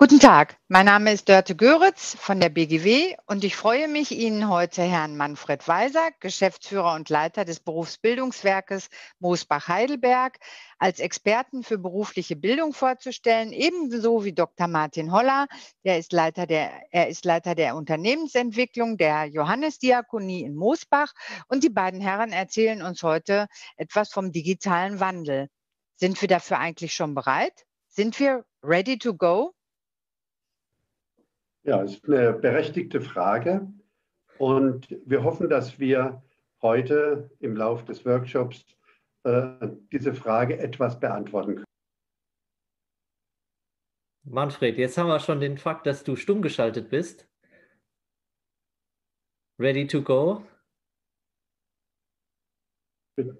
Guten Tag, mein Name ist Dörte Göritz von der BGW und ich freue mich, Ihnen heute Herrn Manfred Weiser, Geschäftsführer und Leiter des Berufsbildungswerkes Moosbach-Heidelberg, als Experten für berufliche Bildung vorzustellen, ebenso wie Dr. Martin Holler, der ist Leiter der, er ist Leiter der Unternehmensentwicklung der Johannesdiakonie in Moosbach und die beiden Herren erzählen uns heute etwas vom digitalen Wandel. Sind wir dafür eigentlich schon bereit? Sind wir ready to go? Ja, es ist eine berechtigte Frage. Und wir hoffen, dass wir heute im Laufe des Workshops äh, diese Frage etwas beantworten können. Manfred, jetzt haben wir schon den Fakt, dass du stumm geschaltet bist. Ready to go?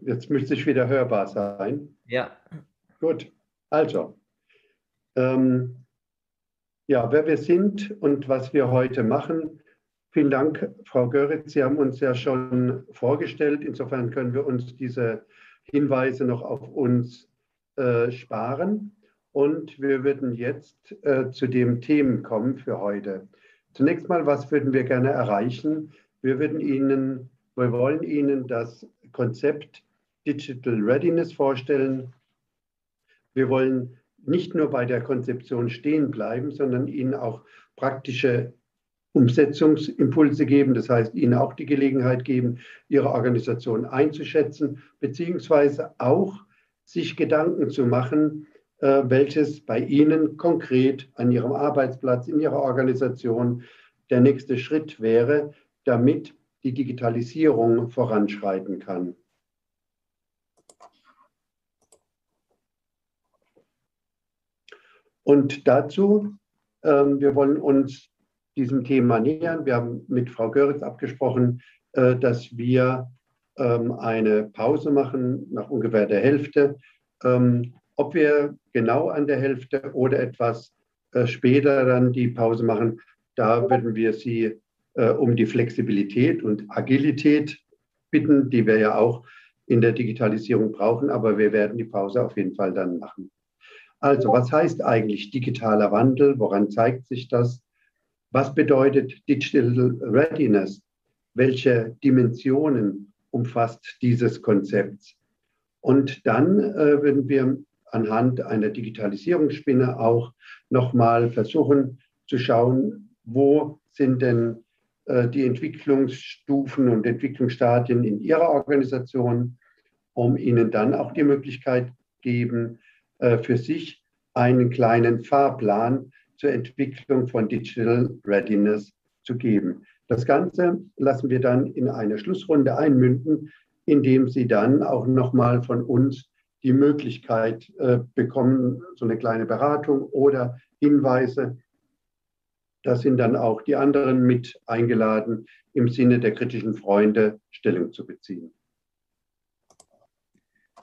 Jetzt müsste ich wieder hörbar sein. Ja. Gut, also. Ähm, ja, wer wir sind und was wir heute machen. Vielen Dank, Frau Göritz. Sie haben uns ja schon vorgestellt. Insofern können wir uns diese Hinweise noch auf uns äh, sparen. Und wir würden jetzt äh, zu den Themen kommen für heute. Zunächst mal, was würden wir gerne erreichen? Wir würden Ihnen, wir wollen Ihnen das Konzept Digital Readiness vorstellen. Wir wollen nicht nur bei der Konzeption stehen bleiben, sondern ihnen auch praktische Umsetzungsimpulse geben, das heißt ihnen auch die Gelegenheit geben, ihre Organisation einzuschätzen, beziehungsweise auch sich Gedanken zu machen, äh, welches bei ihnen konkret an ihrem Arbeitsplatz, in ihrer Organisation der nächste Schritt wäre, damit die Digitalisierung voranschreiten kann. Und dazu, ähm, wir wollen uns diesem Thema nähern. Wir haben mit Frau Göritz abgesprochen, äh, dass wir ähm, eine Pause machen nach ungefähr der Hälfte. Ähm, ob wir genau an der Hälfte oder etwas äh, später dann die Pause machen, da würden wir Sie äh, um die Flexibilität und Agilität bitten, die wir ja auch in der Digitalisierung brauchen. Aber wir werden die Pause auf jeden Fall dann machen. Also, was heißt eigentlich digitaler Wandel? Woran zeigt sich das? Was bedeutet Digital Readiness? Welche Dimensionen umfasst dieses Konzept? Und dann äh, würden wir anhand einer Digitalisierungsspinne auch nochmal versuchen zu schauen, wo sind denn äh, die Entwicklungsstufen und Entwicklungsstadien in Ihrer Organisation, um Ihnen dann auch die Möglichkeit geben, für sich einen kleinen Fahrplan zur Entwicklung von Digital Readiness zu geben. Das Ganze lassen wir dann in eine Schlussrunde einmünden, indem Sie dann auch nochmal von uns die Möglichkeit äh, bekommen, so eine kleine Beratung oder Hinweise. Da sind dann auch die anderen mit eingeladen, im Sinne der kritischen Freunde Stellung zu beziehen.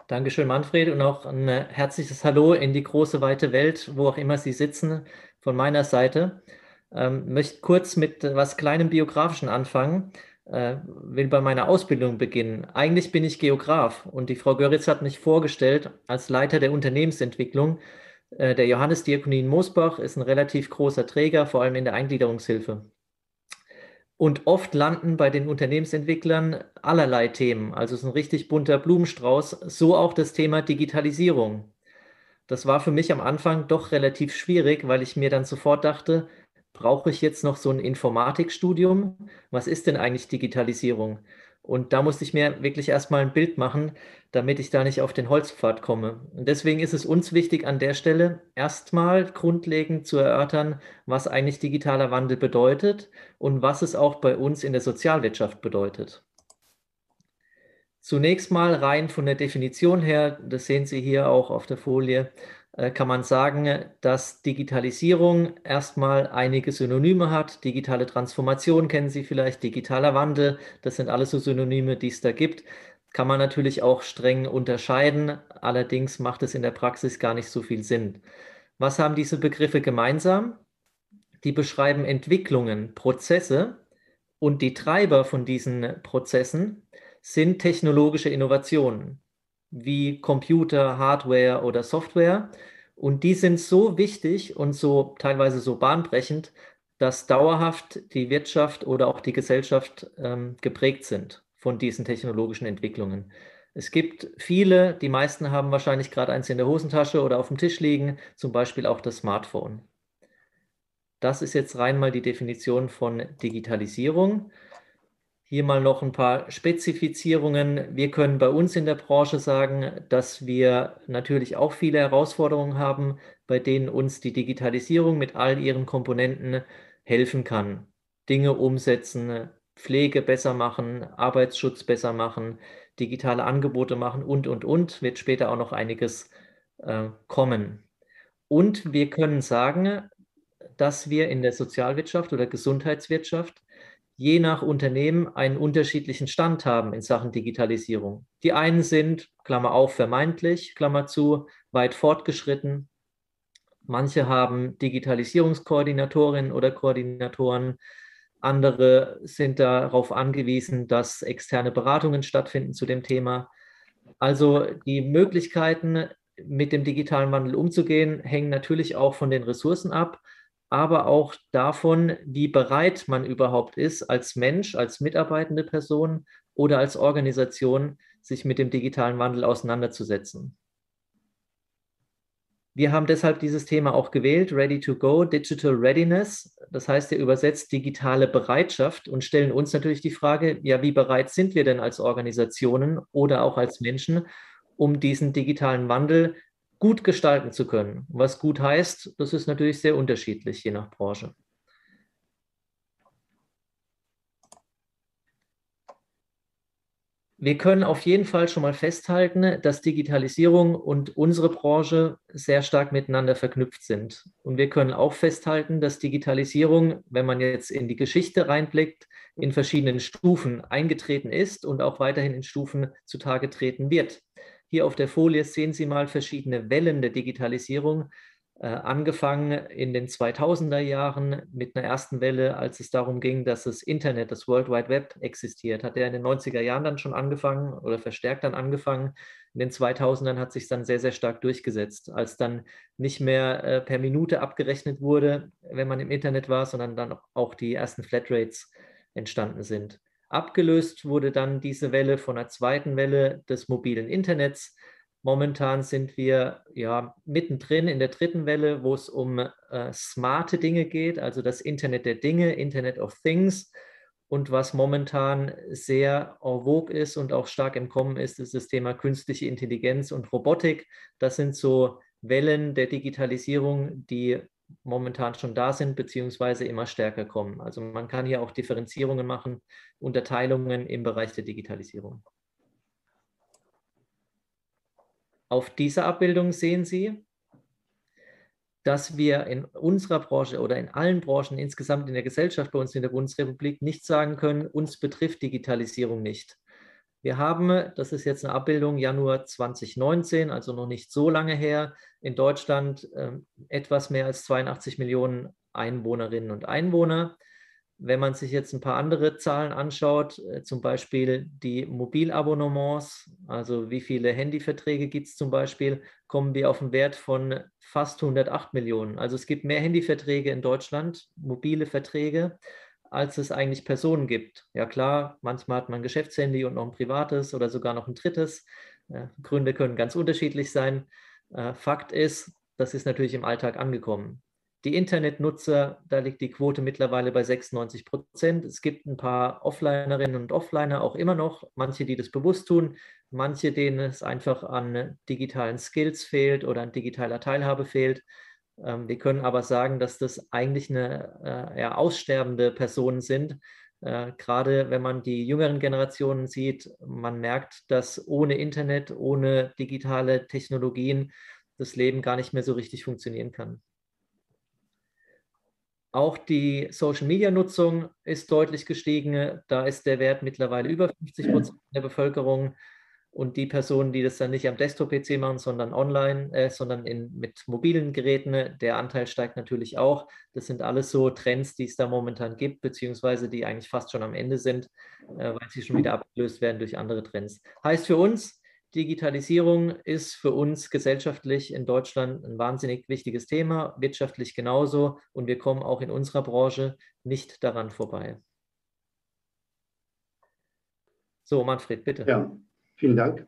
Dankeschön, Manfred, und auch ein herzliches Hallo in die große, weite Welt, wo auch immer Sie sitzen, von meiner Seite. Ähm, möchte kurz mit was kleinem Biografischen anfangen. Äh, will bei meiner Ausbildung beginnen. Eigentlich bin ich Geograf und die Frau Göritz hat mich vorgestellt als Leiter der Unternehmensentwicklung. Äh, der Johannesdiakonie in Moosbach ist ein relativ großer Träger, vor allem in der Eingliederungshilfe. Und oft landen bei den Unternehmensentwicklern allerlei Themen. Also es ist ein richtig bunter Blumenstrauß. So auch das Thema Digitalisierung. Das war für mich am Anfang doch relativ schwierig, weil ich mir dann sofort dachte, brauche ich jetzt noch so ein Informatikstudium? Was ist denn eigentlich Digitalisierung? Und da musste ich mir wirklich erstmal ein Bild machen, damit ich da nicht auf den Holzpfad komme. Und deswegen ist es uns wichtig, an der Stelle erstmal grundlegend zu erörtern, was eigentlich digitaler Wandel bedeutet und was es auch bei uns in der Sozialwirtschaft bedeutet. Zunächst mal rein von der Definition her, das sehen Sie hier auch auf der Folie, kann man sagen, dass Digitalisierung erstmal einige Synonyme hat. Digitale Transformation kennen Sie vielleicht, digitaler Wandel, das sind alles so Synonyme, die es da gibt. Kann man natürlich auch streng unterscheiden, allerdings macht es in der Praxis gar nicht so viel Sinn. Was haben diese Begriffe gemeinsam? Die beschreiben Entwicklungen, Prozesse und die Treiber von diesen Prozessen sind technologische Innovationen wie Computer, Hardware oder Software. Und die sind so wichtig und so teilweise so bahnbrechend, dass dauerhaft die Wirtschaft oder auch die Gesellschaft ähm, geprägt sind von diesen technologischen Entwicklungen. Es gibt viele, die meisten haben wahrscheinlich gerade eins in der Hosentasche oder auf dem Tisch liegen, zum Beispiel auch das Smartphone. Das ist jetzt rein mal die Definition von Digitalisierung. Hier mal noch ein paar Spezifizierungen. Wir können bei uns in der Branche sagen, dass wir natürlich auch viele Herausforderungen haben, bei denen uns die Digitalisierung mit all ihren Komponenten helfen kann. Dinge umsetzen, Pflege besser machen, Arbeitsschutz besser machen, digitale Angebote machen und, und, und. Wird später auch noch einiges äh, kommen. Und wir können sagen, dass wir in der Sozialwirtschaft oder Gesundheitswirtschaft je nach Unternehmen einen unterschiedlichen Stand haben in Sachen Digitalisierung. Die einen sind, Klammer auf, vermeintlich, Klammer zu, weit fortgeschritten. Manche haben Digitalisierungskoordinatorinnen oder Koordinatoren. Andere sind darauf angewiesen, dass externe Beratungen stattfinden zu dem Thema. Also die Möglichkeiten, mit dem digitalen Wandel umzugehen, hängen natürlich auch von den Ressourcen ab aber auch davon, wie bereit man überhaupt ist, als Mensch, als mitarbeitende Person oder als Organisation, sich mit dem digitalen Wandel auseinanderzusetzen. Wir haben deshalb dieses Thema auch gewählt, Ready to Go, Digital Readiness. Das heißt ja übersetzt digitale Bereitschaft und stellen uns natürlich die Frage, ja, wie bereit sind wir denn als Organisationen oder auch als Menschen, um diesen digitalen Wandel gut gestalten zu können. Was gut heißt, das ist natürlich sehr unterschiedlich, je nach Branche. Wir können auf jeden Fall schon mal festhalten, dass Digitalisierung und unsere Branche sehr stark miteinander verknüpft sind. Und wir können auch festhalten, dass Digitalisierung, wenn man jetzt in die Geschichte reinblickt, in verschiedenen Stufen eingetreten ist und auch weiterhin in Stufen zutage treten wird. Hier auf der Folie sehen Sie mal verschiedene Wellen der Digitalisierung, äh, angefangen in den 2000er Jahren mit einer ersten Welle, als es darum ging, dass das Internet, das World Wide Web existiert. Hat er in den 90er Jahren dann schon angefangen oder verstärkt dann angefangen. In den 2000ern hat sich dann sehr, sehr stark durchgesetzt, als dann nicht mehr äh, per Minute abgerechnet wurde, wenn man im Internet war, sondern dann auch die ersten Flatrates entstanden sind. Abgelöst wurde dann diese Welle von einer zweiten Welle des mobilen Internets. Momentan sind wir ja mittendrin in der dritten Welle, wo es um äh, smarte Dinge geht, also das Internet der Dinge, Internet of Things. Und was momentan sehr en vogue ist und auch stark im Kommen ist, ist das Thema künstliche Intelligenz und Robotik. Das sind so Wellen der Digitalisierung, die momentan schon da sind, beziehungsweise immer stärker kommen. Also man kann hier auch Differenzierungen machen, Unterteilungen im Bereich der Digitalisierung. Auf dieser Abbildung sehen Sie, dass wir in unserer Branche oder in allen Branchen insgesamt in der Gesellschaft bei uns in der Bundesrepublik nicht sagen können, uns betrifft Digitalisierung nicht. Wir haben, das ist jetzt eine Abbildung Januar 2019, also noch nicht so lange her, in Deutschland äh, etwas mehr als 82 Millionen Einwohnerinnen und Einwohner. Wenn man sich jetzt ein paar andere Zahlen anschaut, äh, zum Beispiel die Mobilabonnements, also wie viele Handyverträge gibt es zum Beispiel, kommen wir auf einen Wert von fast 108 Millionen. Also es gibt mehr Handyverträge in Deutschland, mobile Verträge, als es eigentlich Personen gibt. Ja klar, manchmal hat man ein Geschäftshandy und noch ein privates oder sogar noch ein drittes. Gründe können ganz unterschiedlich sein. Äh, Fakt ist, das ist natürlich im Alltag angekommen. Die Internetnutzer, da liegt die Quote mittlerweile bei 96 Prozent. Es gibt ein paar Offlinerinnen und Offliner auch immer noch, manche, die das bewusst tun, manche, denen es einfach an digitalen Skills fehlt oder an digitaler Teilhabe fehlt. Ähm, wir können aber sagen, dass das eigentlich eine äh, ja, aussterbende Personen sind. Äh, gerade wenn man die jüngeren Generationen sieht, man merkt, dass ohne Internet, ohne digitale Technologien das Leben gar nicht mehr so richtig funktionieren kann. Auch die Social-Media-Nutzung ist deutlich gestiegen. Da ist der Wert mittlerweile über 50 Prozent der Bevölkerung. Und die Personen, die das dann nicht am Desktop-PC machen, sondern online, äh, sondern in, mit mobilen Geräten, der Anteil steigt natürlich auch. Das sind alles so Trends, die es da momentan gibt, beziehungsweise die eigentlich fast schon am Ende sind, äh, weil sie schon wieder abgelöst werden durch andere Trends. Heißt für uns, Digitalisierung ist für uns gesellschaftlich in Deutschland ein wahnsinnig wichtiges Thema, wirtschaftlich genauso und wir kommen auch in unserer Branche nicht daran vorbei. So, Manfred, bitte. Ja, vielen Dank.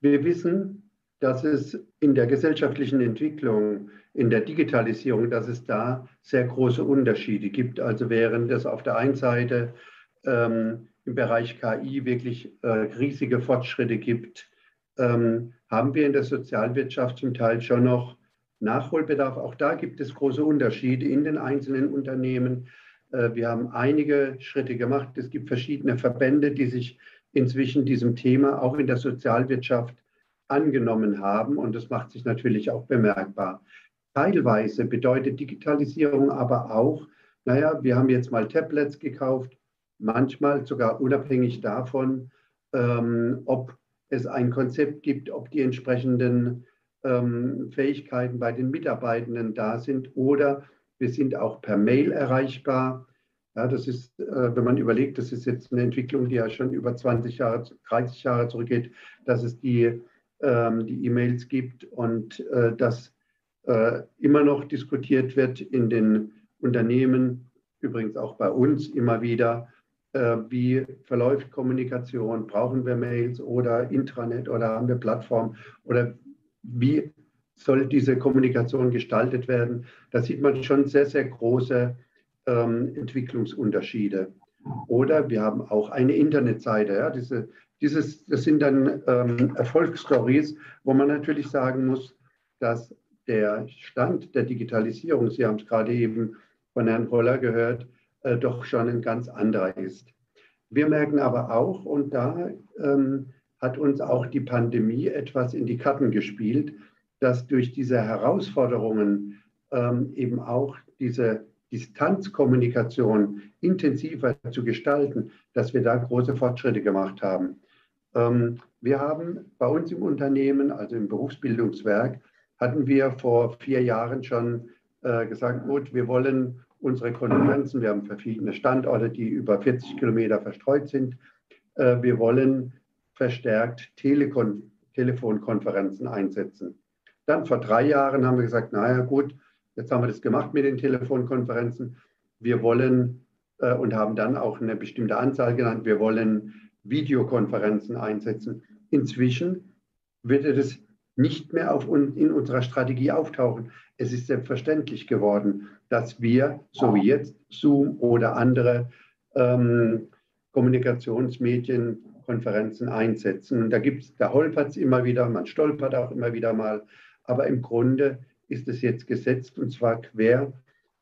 Wir wissen, dass es in der gesellschaftlichen Entwicklung, in der Digitalisierung, dass es da sehr große Unterschiede gibt. Also während es auf der einen Seite ähm, im Bereich KI wirklich äh, riesige Fortschritte gibt, ähm, haben wir in der Sozialwirtschaft zum Teil schon noch Nachholbedarf. Auch da gibt es große Unterschiede in den einzelnen Unternehmen. Äh, wir haben einige Schritte gemacht. Es gibt verschiedene Verbände, die sich inzwischen diesem Thema auch in der Sozialwirtschaft angenommen haben. Und das macht sich natürlich auch bemerkbar. Teilweise bedeutet Digitalisierung aber auch, naja, wir haben jetzt mal Tablets gekauft, manchmal sogar unabhängig davon, ähm, ob es ein Konzept gibt, ob die entsprechenden ähm, Fähigkeiten bei den Mitarbeitenden da sind oder wir sind auch per Mail erreichbar. Ja, das ist, äh, wenn man überlegt, das ist jetzt eine Entwicklung, die ja schon über 20 Jahre, 30 Jahre zurückgeht, dass es die ähm, die E-Mails gibt und äh, dass äh, immer noch diskutiert wird in den Unternehmen, übrigens auch bei uns immer wieder, wie verläuft Kommunikation, brauchen wir Mails oder Intranet oder haben wir Plattform oder wie soll diese Kommunikation gestaltet werden. Da sieht man schon sehr, sehr große ähm, Entwicklungsunterschiede. Oder wir haben auch eine Internetseite. Ja, diese dieses, das sind dann ähm, Erfolgsstories, wo man natürlich sagen muss, dass der Stand der Digitalisierung, Sie haben es gerade eben von Herrn Roller gehört, äh, doch schon ein ganz anderer ist. Wir merken aber auch, und da ähm, hat uns auch die Pandemie etwas in die Karten gespielt, dass durch diese Herausforderungen ähm, eben auch diese Distanzkommunikation intensiver zu gestalten, dass wir da große Fortschritte gemacht haben. Ähm, wir haben bei uns im Unternehmen, also im Berufsbildungswerk, hatten wir vor vier Jahren schon äh, gesagt, gut, wir wollen unsere Konferenzen, wir haben verschiedene Standorte, die über 40 Kilometer verstreut sind, äh, wir wollen verstärkt Telekon Telefonkonferenzen einsetzen. Dann vor drei Jahren haben wir gesagt, naja gut, jetzt haben wir das gemacht mit den Telefonkonferenzen. Wir wollen äh, und haben dann auch eine bestimmte Anzahl genannt, wir wollen Videokonferenzen einsetzen. Inzwischen wird es nicht mehr auf, in unserer Strategie auftauchen. Es ist selbstverständlich geworden, dass wir, so wie jetzt Zoom oder andere ähm, Kommunikationsmedien, Konferenzen einsetzen. Und da da holpert es immer wieder, man stolpert auch immer wieder mal. Aber im Grunde ist es jetzt gesetzt und zwar quer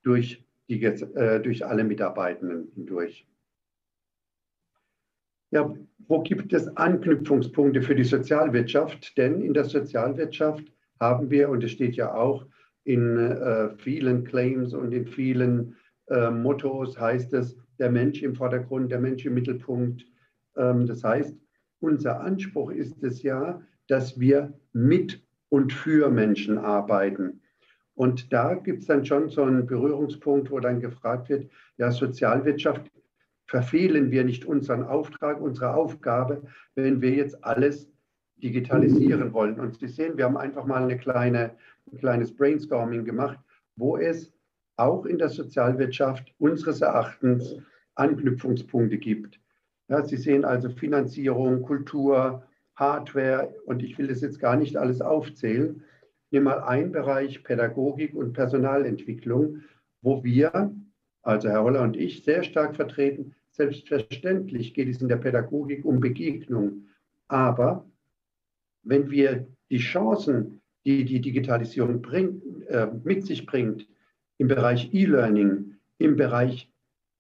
durch, die, äh, durch alle Mitarbeitenden hindurch. Ja, wo gibt es Anknüpfungspunkte für die Sozialwirtschaft? Denn in der Sozialwirtschaft haben wir, und es steht ja auch in äh, vielen Claims und in vielen äh, Mottos, heißt es, der Mensch im Vordergrund, der Mensch im Mittelpunkt. Ähm, das heißt, unser Anspruch ist es ja, dass wir mit und für Menschen arbeiten. Und da gibt es dann schon so einen Berührungspunkt, wo dann gefragt wird, ja, Sozialwirtschaft verfehlen wir nicht unseren Auftrag, unsere Aufgabe, wenn wir jetzt alles digitalisieren wollen. Und Sie sehen, wir haben einfach mal eine kleine, ein kleines Brainstorming gemacht, wo es auch in der Sozialwirtschaft unseres Erachtens Anknüpfungspunkte gibt. Ja, Sie sehen also Finanzierung, Kultur, Hardware und ich will das jetzt gar nicht alles aufzählen. Ich mal einen Bereich Pädagogik und Personalentwicklung, wo wir also Herr Holler und ich, sehr stark vertreten. Selbstverständlich geht es in der Pädagogik um Begegnung. Aber wenn wir die Chancen, die die Digitalisierung bringt, äh, mit sich bringt, im Bereich E-Learning, im Bereich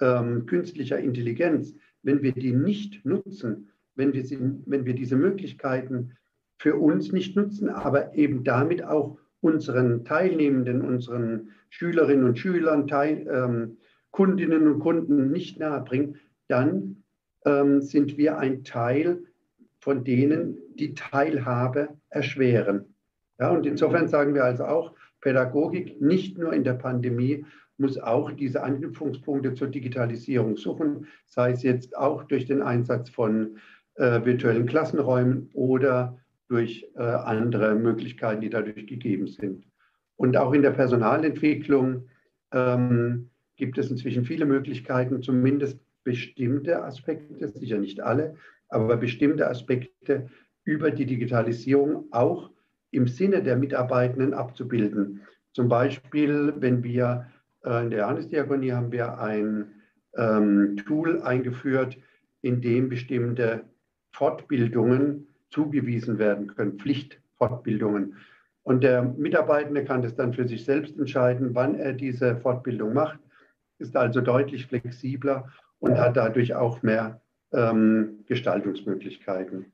ähm, künstlicher Intelligenz, wenn wir die nicht nutzen, wenn wir, sie, wenn wir diese Möglichkeiten für uns nicht nutzen, aber eben damit auch unseren Teilnehmenden, unseren Schülerinnen und Schülern teil, ähm, Kundinnen und Kunden nicht nahe bringt, dann ähm, sind wir ein Teil von denen, die Teilhabe erschweren. Ja, und insofern sagen wir also auch, Pädagogik nicht nur in der Pandemie muss auch diese Anknüpfungspunkte zur Digitalisierung suchen, sei es jetzt auch durch den Einsatz von äh, virtuellen Klassenräumen oder durch äh, andere Möglichkeiten, die dadurch gegeben sind. Und auch in der Personalentwicklung ähm, gibt es inzwischen viele Möglichkeiten, zumindest bestimmte Aspekte, sicher nicht alle, aber bestimmte Aspekte über die Digitalisierung auch im Sinne der Mitarbeitenden abzubilden. Zum Beispiel, wenn wir äh, in der Johannesdiakonie haben wir ein ähm, Tool eingeführt, in dem bestimmte Fortbildungen zugewiesen werden können, Pflichtfortbildungen. Und der Mitarbeitende kann das dann für sich selbst entscheiden, wann er diese Fortbildung macht, ist also deutlich flexibler und hat dadurch auch mehr ähm, Gestaltungsmöglichkeiten.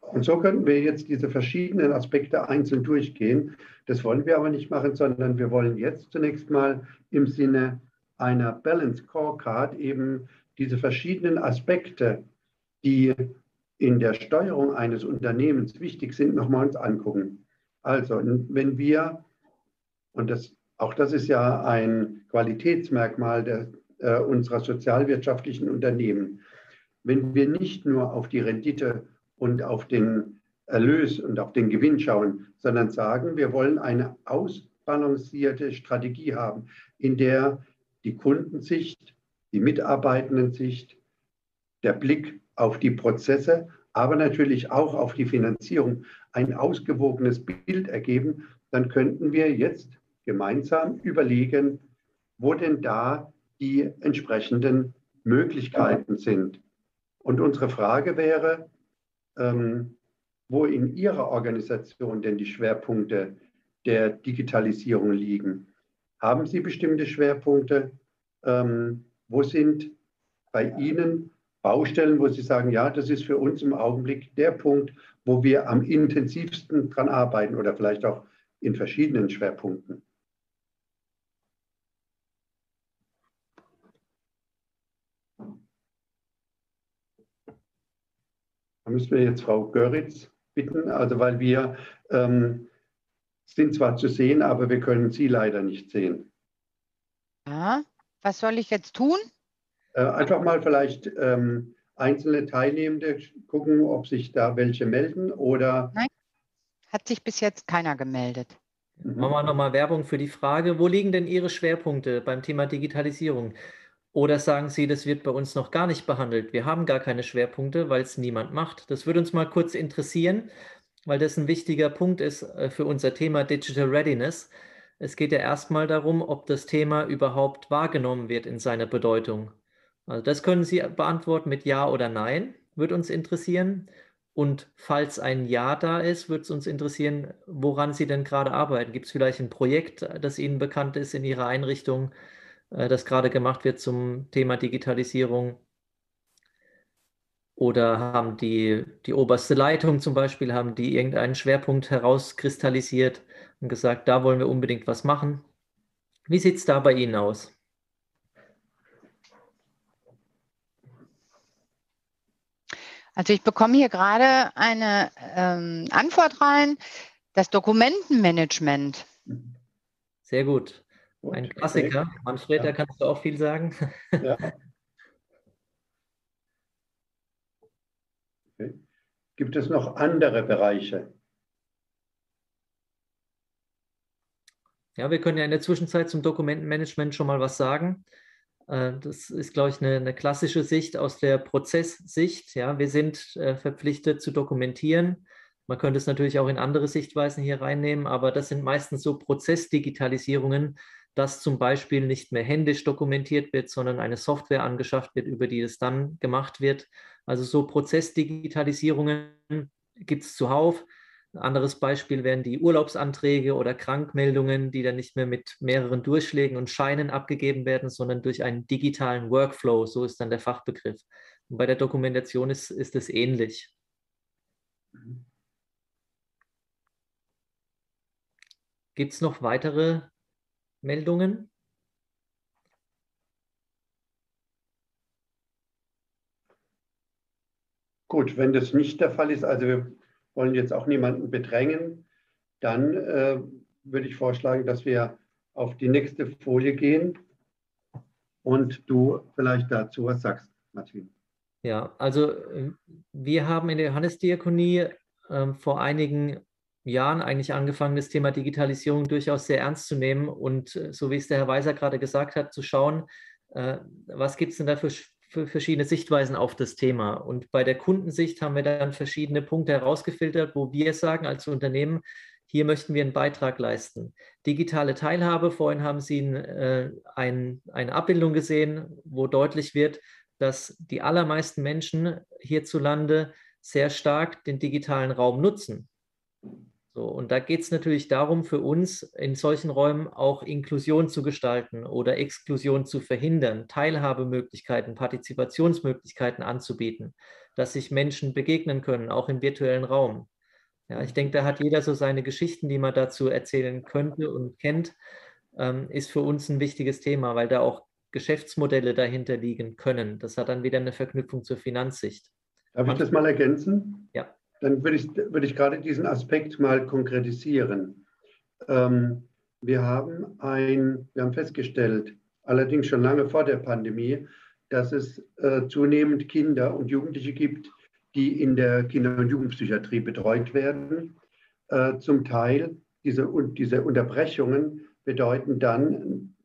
Und so könnten wir jetzt diese verschiedenen Aspekte einzeln durchgehen. Das wollen wir aber nicht machen, sondern wir wollen jetzt zunächst mal im Sinne einer Balance Scorecard eben diese verschiedenen Aspekte, die in der Steuerung eines Unternehmens wichtig sind, nochmal uns angucken. Also, wenn wir, und das, auch das ist ja ein Qualitätsmerkmal der, äh, unserer sozialwirtschaftlichen Unternehmen, wenn wir nicht nur auf die Rendite und auf den Erlös und auf den Gewinn schauen, sondern sagen, wir wollen eine ausbalancierte Strategie haben, in der die Kundensicht, die Mitarbeitendensicht, der Blick auf die Prozesse, aber natürlich auch auf die Finanzierung ein ausgewogenes Bild ergeben, dann könnten wir jetzt gemeinsam überlegen, wo denn da die entsprechenden Möglichkeiten sind. Und unsere Frage wäre, ähm, wo in Ihrer Organisation denn die Schwerpunkte der Digitalisierung liegen. Haben Sie bestimmte Schwerpunkte? Ähm, wo sind bei Ihnen Baustellen, wo Sie sagen, ja, das ist für uns im Augenblick der Punkt, wo wir am intensivsten dran arbeiten oder vielleicht auch in verschiedenen Schwerpunkten? Da müssen wir jetzt Frau Göritz bitten, also weil wir ähm, sind zwar zu sehen, aber wir können Sie leider nicht sehen. Ja, was soll ich jetzt tun? Äh, einfach mal vielleicht ähm, einzelne Teilnehmende gucken, ob sich da welche melden oder. Nein, hat sich bis jetzt keiner gemeldet. Mhm. Machen wir nochmal Werbung für die Frage, wo liegen denn Ihre Schwerpunkte beim Thema Digitalisierung? Oder sagen Sie, das wird bei uns noch gar nicht behandelt? Wir haben gar keine Schwerpunkte, weil es niemand macht. Das würde uns mal kurz interessieren, weil das ein wichtiger Punkt ist äh, für unser Thema Digital Readiness. Es geht ja erstmal darum, ob das Thema überhaupt wahrgenommen wird in seiner Bedeutung. Also das können Sie beantworten mit Ja oder Nein, würde uns interessieren. Und falls ein Ja da ist, würde es uns interessieren, woran Sie denn gerade arbeiten. Gibt es vielleicht ein Projekt, das Ihnen bekannt ist in Ihrer Einrichtung, äh, das gerade gemacht wird zum Thema Digitalisierung? Oder haben die, die oberste Leitung zum Beispiel, haben die irgendeinen Schwerpunkt herauskristallisiert und gesagt, da wollen wir unbedingt was machen? Wie sieht es da bei Ihnen aus? Also ich bekomme hier gerade eine ähm, Antwort rein, das Dokumentenmanagement. Sehr gut. Ein Klassiker. Manfred, ja. da kannst du auch viel sagen. Ja. Okay. Gibt es noch andere Bereiche? Ja, wir können ja in der Zwischenzeit zum Dokumentenmanagement schon mal was sagen. Äh, das ist, glaube ich, eine, eine, klassische Sicht aus der Prozesssicht. Ja, wir sind äh, verpflichtet zu dokumentieren. Man könnte es natürlich auch in andere Sichtweisen hier reinnehmen, aber das sind meistens so Prozessdigitalisierungen, dass zum Beispiel nicht mehr händisch dokumentiert wird, sondern eine Software angeschafft wird, über die es dann gemacht wird. Also so Prozessdigitalisierungen gibt es zuhauf. Ein anderes Beispiel wären die Urlaubsanträge oder Krankmeldungen, die dann nicht mehr mit mehreren Durchschlägen und Scheinen abgegeben werden, sondern durch einen digitalen Workflow. So ist dann der Fachbegriff. Und bei der Dokumentation ist, ist es ähnlich. Gibt es noch weitere Meldungen? Gut, wenn das nicht der Fall ist, also wir wollen jetzt auch niemanden bedrängen, dann äh, würde ich vorschlagen, dass wir auf die nächste Folie gehen und du vielleicht dazu was sagst, Martin. Ja, also wir haben in der Johannesdiakonie äh, vor einigen Jahren eigentlich angefangen, das Thema Digitalisierung durchaus sehr ernst zu nehmen und äh, so wie es der Herr Weiser gerade gesagt hat, zu schauen, äh, was gibt es denn da für, verschiedene Sichtweisen auf das Thema. Und bei der Kundensicht haben wir dann verschiedene Punkte herausgefiltert, wo wir sagen als Unternehmen, hier möchten wir einen Beitrag leisten. Digitale Teilhabe, vorhin haben Sie äh, ein, eine Abbildung gesehen, wo deutlich wird, dass die allermeisten Menschen hierzulande sehr stark den digitalen Raum nutzen. So, und da geht es natürlich darum, für uns in solchen Räumen auch Inklusion zu gestalten oder Exklusion zu verhindern, Teilhabemöglichkeiten, Partizipationsmöglichkeiten anzubieten, dass sich Menschen begegnen können, auch im virtuellen Raum. Ja, ich denke, da hat jeder so seine Geschichten, die man dazu erzählen könnte und kennt, ähm, ist für uns ein wichtiges Thema, weil da auch Geschäftsmodelle dahinter liegen können. Das hat dann wieder eine Verknüpfung zur Finanzsicht. Darf ich das mal ergänzen? Ja dann würde ich, würde ich gerade diesen Aspekt mal konkretisieren. Ähm, wir, haben ein, wir haben festgestellt, allerdings schon lange vor der Pandemie, dass es äh, zunehmend Kinder und Jugendliche gibt, die in der Kinder- und Jugendpsychiatrie betreut werden. Äh, zum Teil diese, diese Unterbrechungen bedeuten dann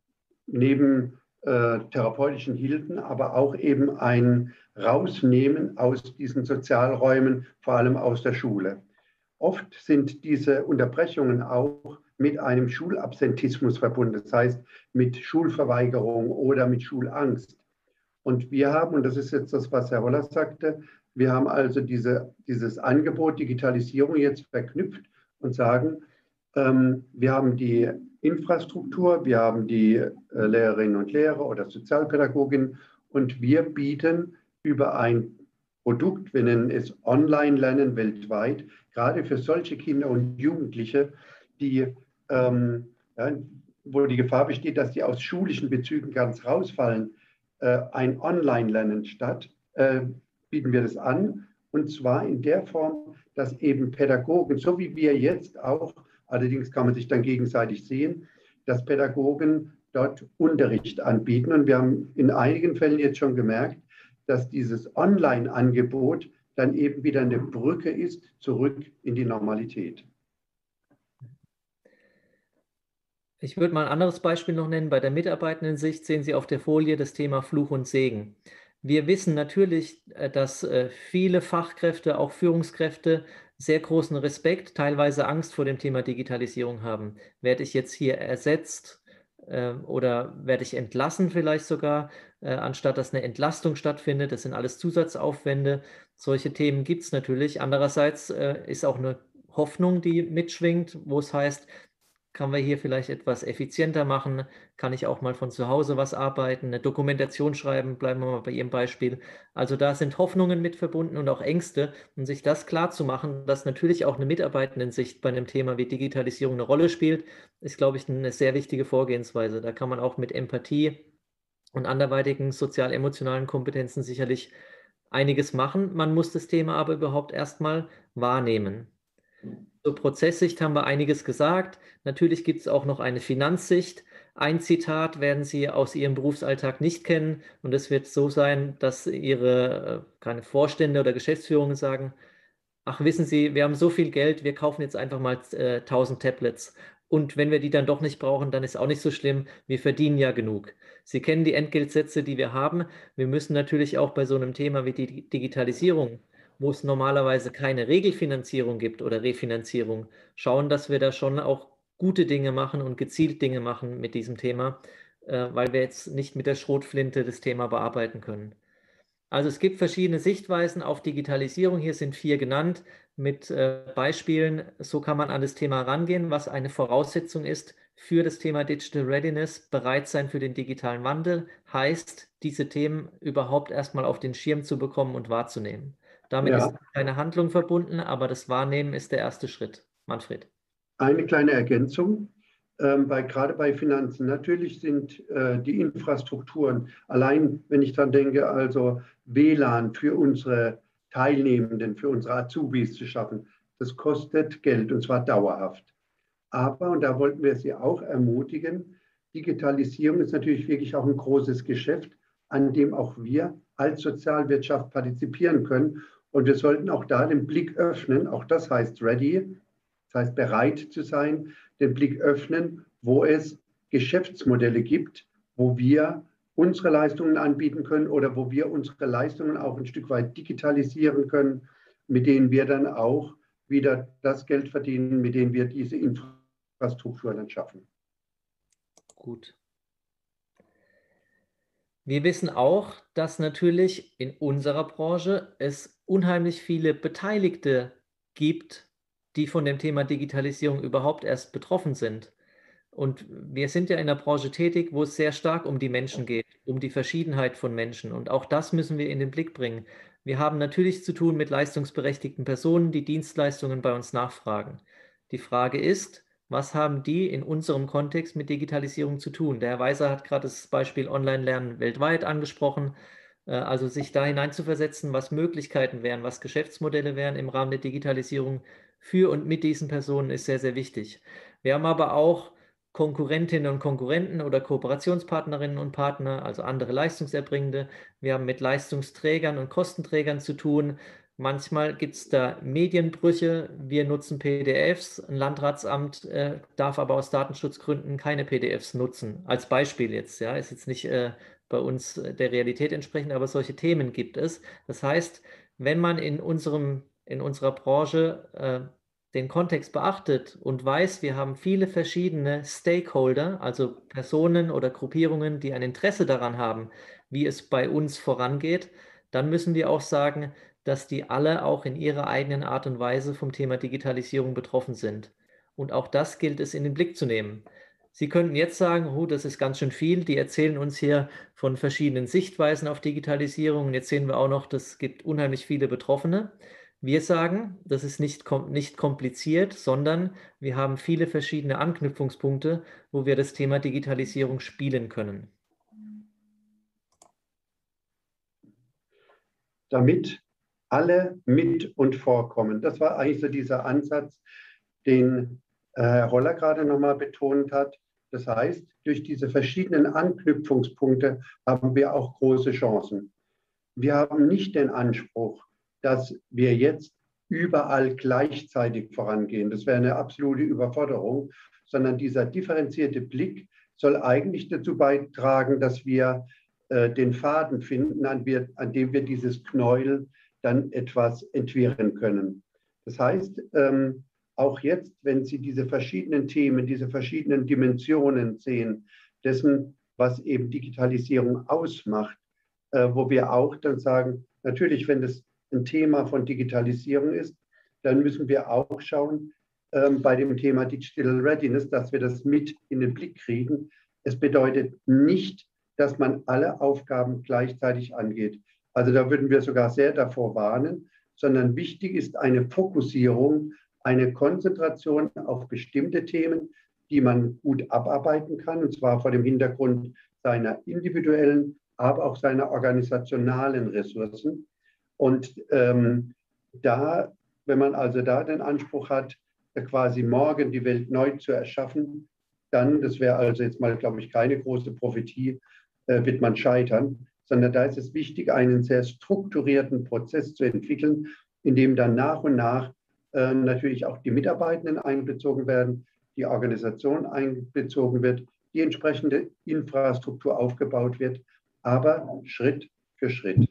neben äh, therapeutischen Hilfen, aber auch eben ein Rausnehmen aus diesen Sozialräumen, vor allem aus der Schule. Oft sind diese Unterbrechungen auch mit einem Schulabsentismus verbunden, das heißt mit Schulverweigerung oder mit Schulangst. Und wir haben, und das ist jetzt das, was Herr Holler sagte, wir haben also diese, dieses Angebot Digitalisierung jetzt verknüpft und sagen, ähm, wir haben die Infrastruktur, wir haben die äh, Lehrerinnen und Lehrer oder Sozialpädagoginnen und wir bieten über ein Produkt, wir nennen es Online-Lernen weltweit, gerade für solche Kinder und Jugendliche, die, ähm, ja, wo die Gefahr besteht, dass sie aus schulischen Bezügen ganz rausfallen, äh, ein Online-Lernen statt, äh, bieten wir das an. Und zwar in der Form, dass eben Pädagogen, so wie wir jetzt auch Allerdings kann man sich dann gegenseitig sehen, dass Pädagogen dort Unterricht anbieten. Und wir haben in einigen Fällen jetzt schon gemerkt, dass dieses Online-Angebot dann eben wieder eine Brücke ist zurück in die Normalität. Ich würde mal ein anderes Beispiel noch nennen. Bei der Mitarbeitendensicht sehen Sie auf der Folie das Thema Fluch und Segen. Wir wissen natürlich, äh, dass äh, viele Fachkräfte, auch Führungskräfte, sehr großen Respekt, teilweise Angst vor dem Thema Digitalisierung haben. Werde ich jetzt hier ersetzt äh, oder werde ich entlassen vielleicht sogar, äh, anstatt dass eine Entlastung stattfindet? Das sind alles Zusatzaufwände. Solche Themen gibt es natürlich. Andererseits äh, ist auch eine Hoffnung, die mitschwingt, wo es heißt, kann wir hier vielleicht etwas effizienter machen? Kann ich auch mal von zu Hause was arbeiten, eine Dokumentation schreiben? Bleiben wir mal bei Ihrem Beispiel. Also da sind Hoffnungen mit verbunden und auch Ängste. Und sich das klar zu machen, dass natürlich auch eine Mitarbeitendensicht bei einem Thema wie Digitalisierung eine Rolle spielt, ist, glaube ich, eine sehr wichtige Vorgehensweise. Da kann man auch mit Empathie und anderweitigen sozial-emotionalen Kompetenzen sicherlich einiges machen. Man muss das Thema aber überhaupt erstmal wahrnehmen. Zur Prozesssicht haben wir einiges gesagt. Natürlich gibt es auch noch eine Finanzsicht. Ein Zitat werden Sie aus Ihrem Berufsalltag nicht kennen und es wird so sein, dass Ihre äh, keine Vorstände oder Geschäftsführungen sagen, ach wissen Sie, wir haben so viel Geld, wir kaufen jetzt einfach mal äh, 1000 Tablets. Und wenn wir die dann doch nicht brauchen, dann ist auch nicht so schlimm. Wir verdienen ja genug. Sie kennen die Entgeltsätze, die wir haben. Wir müssen natürlich auch bei so einem Thema wie die Digitalisierung wo es normalerweise keine Regelfinanzierung gibt oder Refinanzierung, schauen, dass wir da schon auch gute Dinge machen und gezielt Dinge machen mit diesem Thema, äh, weil wir jetzt nicht mit der Schrotflinte das Thema bearbeiten können. Also es gibt verschiedene Sichtweisen auf Digitalisierung. Hier sind vier genannt mit äh, Beispielen. So kann man an das Thema rangehen, was eine Voraussetzung ist für das Thema Digital Readiness. Bereit sein für den digitalen Wandel heißt, diese Themen überhaupt erstmal auf den Schirm zu bekommen und wahrzunehmen. Damit ja. ist keine Handlung verbunden, aber das Wahrnehmen ist der erste Schritt. Manfred. Eine kleine Ergänzung. Ähm, bei, gerade bei Finanzen. Natürlich sind äh, die Infrastrukturen, allein wenn ich daran denke, also WLAN für unsere Teilnehmenden, für unsere Azubis zu schaffen, das kostet Geld und zwar dauerhaft. Aber, und da wollten wir Sie auch ermutigen, Digitalisierung ist natürlich wirklich auch ein großes Geschäft an dem auch wir als Sozialwirtschaft partizipieren können. Und wir sollten auch da den Blick öffnen, auch das heißt ready, das heißt bereit zu sein, den Blick öffnen, wo es Geschäftsmodelle gibt, wo wir unsere Leistungen anbieten können oder wo wir unsere Leistungen auch ein Stück weit digitalisieren können, mit denen wir dann auch wieder das Geld verdienen, mit dem wir diese Infrastruktur dann schaffen. Gut. Wir wissen auch, dass natürlich in unserer Branche es unheimlich viele Beteiligte gibt, die von dem Thema Digitalisierung überhaupt erst betroffen sind. Und wir sind ja in einer Branche tätig, wo es sehr stark um die Menschen geht, um die Verschiedenheit von Menschen. Und auch das müssen wir in den Blick bringen. Wir haben natürlich zu tun mit leistungsberechtigten Personen, die Dienstleistungen bei uns nachfragen. Die Frage ist, was haben die in unserem Kontext mit Digitalisierung zu tun? Der Herr Weiser hat gerade das Beispiel Online-Lernen weltweit angesprochen. Äh, also sich da hineinzuversetzen, was Möglichkeiten wären, was Geschäftsmodelle wären im Rahmen der Digitalisierung für und mit diesen Personen ist sehr, sehr wichtig. Wir haben aber auch Konkurrentinnen und Konkurrenten oder Kooperationspartnerinnen und Partner, also andere Leistungserbringende. Wir haben mit Leistungsträgern und Kostenträgern zu tun. Manchmal gibt es da Medienbrüche. Wir nutzen PDFs. Ein Landratsamt äh, darf aber aus Datenschutzgründen keine PDFs nutzen. Als Beispiel jetzt, ja, ist jetzt nicht äh, bei uns der Realität entsprechend, aber solche Themen gibt es. Das heißt, wenn man in unserem in unserer Branche äh, den Kontext beachtet und weiß, wir haben viele verschiedene Stakeholder, also Personen oder Gruppierungen, die ein Interesse daran haben, wie es bei uns vorangeht, dann müssen wir auch sagen, dass die alle auch in ihrer eigenen Art und Weise vom Thema Digitalisierung betroffen sind. Und auch das gilt es in den Blick zu nehmen. Sie könnten jetzt sagen, oh, das ist ganz schön viel. Die erzählen uns hier von verschiedenen Sichtweisen auf Digitalisierung. Und jetzt sehen wir auch noch, es gibt unheimlich viele Betroffene. Wir sagen, das ist nicht, nicht kompliziert, sondern wir haben viele verschiedene Anknüpfungspunkte, wo wir das Thema Digitalisierung spielen können. Damit alle mit und vorkommen. Das war eigentlich so dieser Ansatz, den äh, Herr Roller gerade nochmal betont hat. Das heißt, durch diese verschiedenen Anknüpfungspunkte haben wir auch große Chancen. Wir haben nicht den Anspruch, dass wir jetzt überall gleichzeitig vorangehen. Das wäre eine absolute Überforderung, sondern dieser differenzierte Blick soll eigentlich dazu beitragen, dass wir äh, den Faden finden, an, wir, an, dem wir dieses Knäuel dann etwas entwirren können. Das heißt, ähm, auch jetzt, wenn Sie diese verschiedenen Themen, diese verschiedenen Dimensionen sehen, dessen, was eben Digitalisierung ausmacht, äh, wo wir auch dann sagen, natürlich, wenn das ein Thema von Digitalisierung ist, dann müssen wir auch schauen ähm, bei dem Thema Digital Readiness, dass wir das mit in den Blick kriegen. Es bedeutet nicht, dass man alle Aufgaben gleichzeitig angeht. Also da würden wir sogar sehr davor warnen, sondern wichtig ist eine Fokussierung, eine Konzentration auf bestimmte Themen, die man gut abarbeiten kann, und zwar vor dem Hintergrund seiner individuellen, aber auch seiner organisationalen Ressourcen. Und ähm, da, wenn man also da den Anspruch hat, quasi morgen die Welt neu zu erschaffen, dann, das wäre also jetzt mal, glaube ich, keine große Prophetie, äh, wird man scheitern, sondern da ist es wichtig, einen sehr strukturierten Prozess zu entwickeln, in dem dann nach und nach äh, natürlich auch die Mitarbeitenden einbezogen werden, die Organisation einbezogen wird, die entsprechende Infrastruktur aufgebaut wird, aber Schritt für Schritt.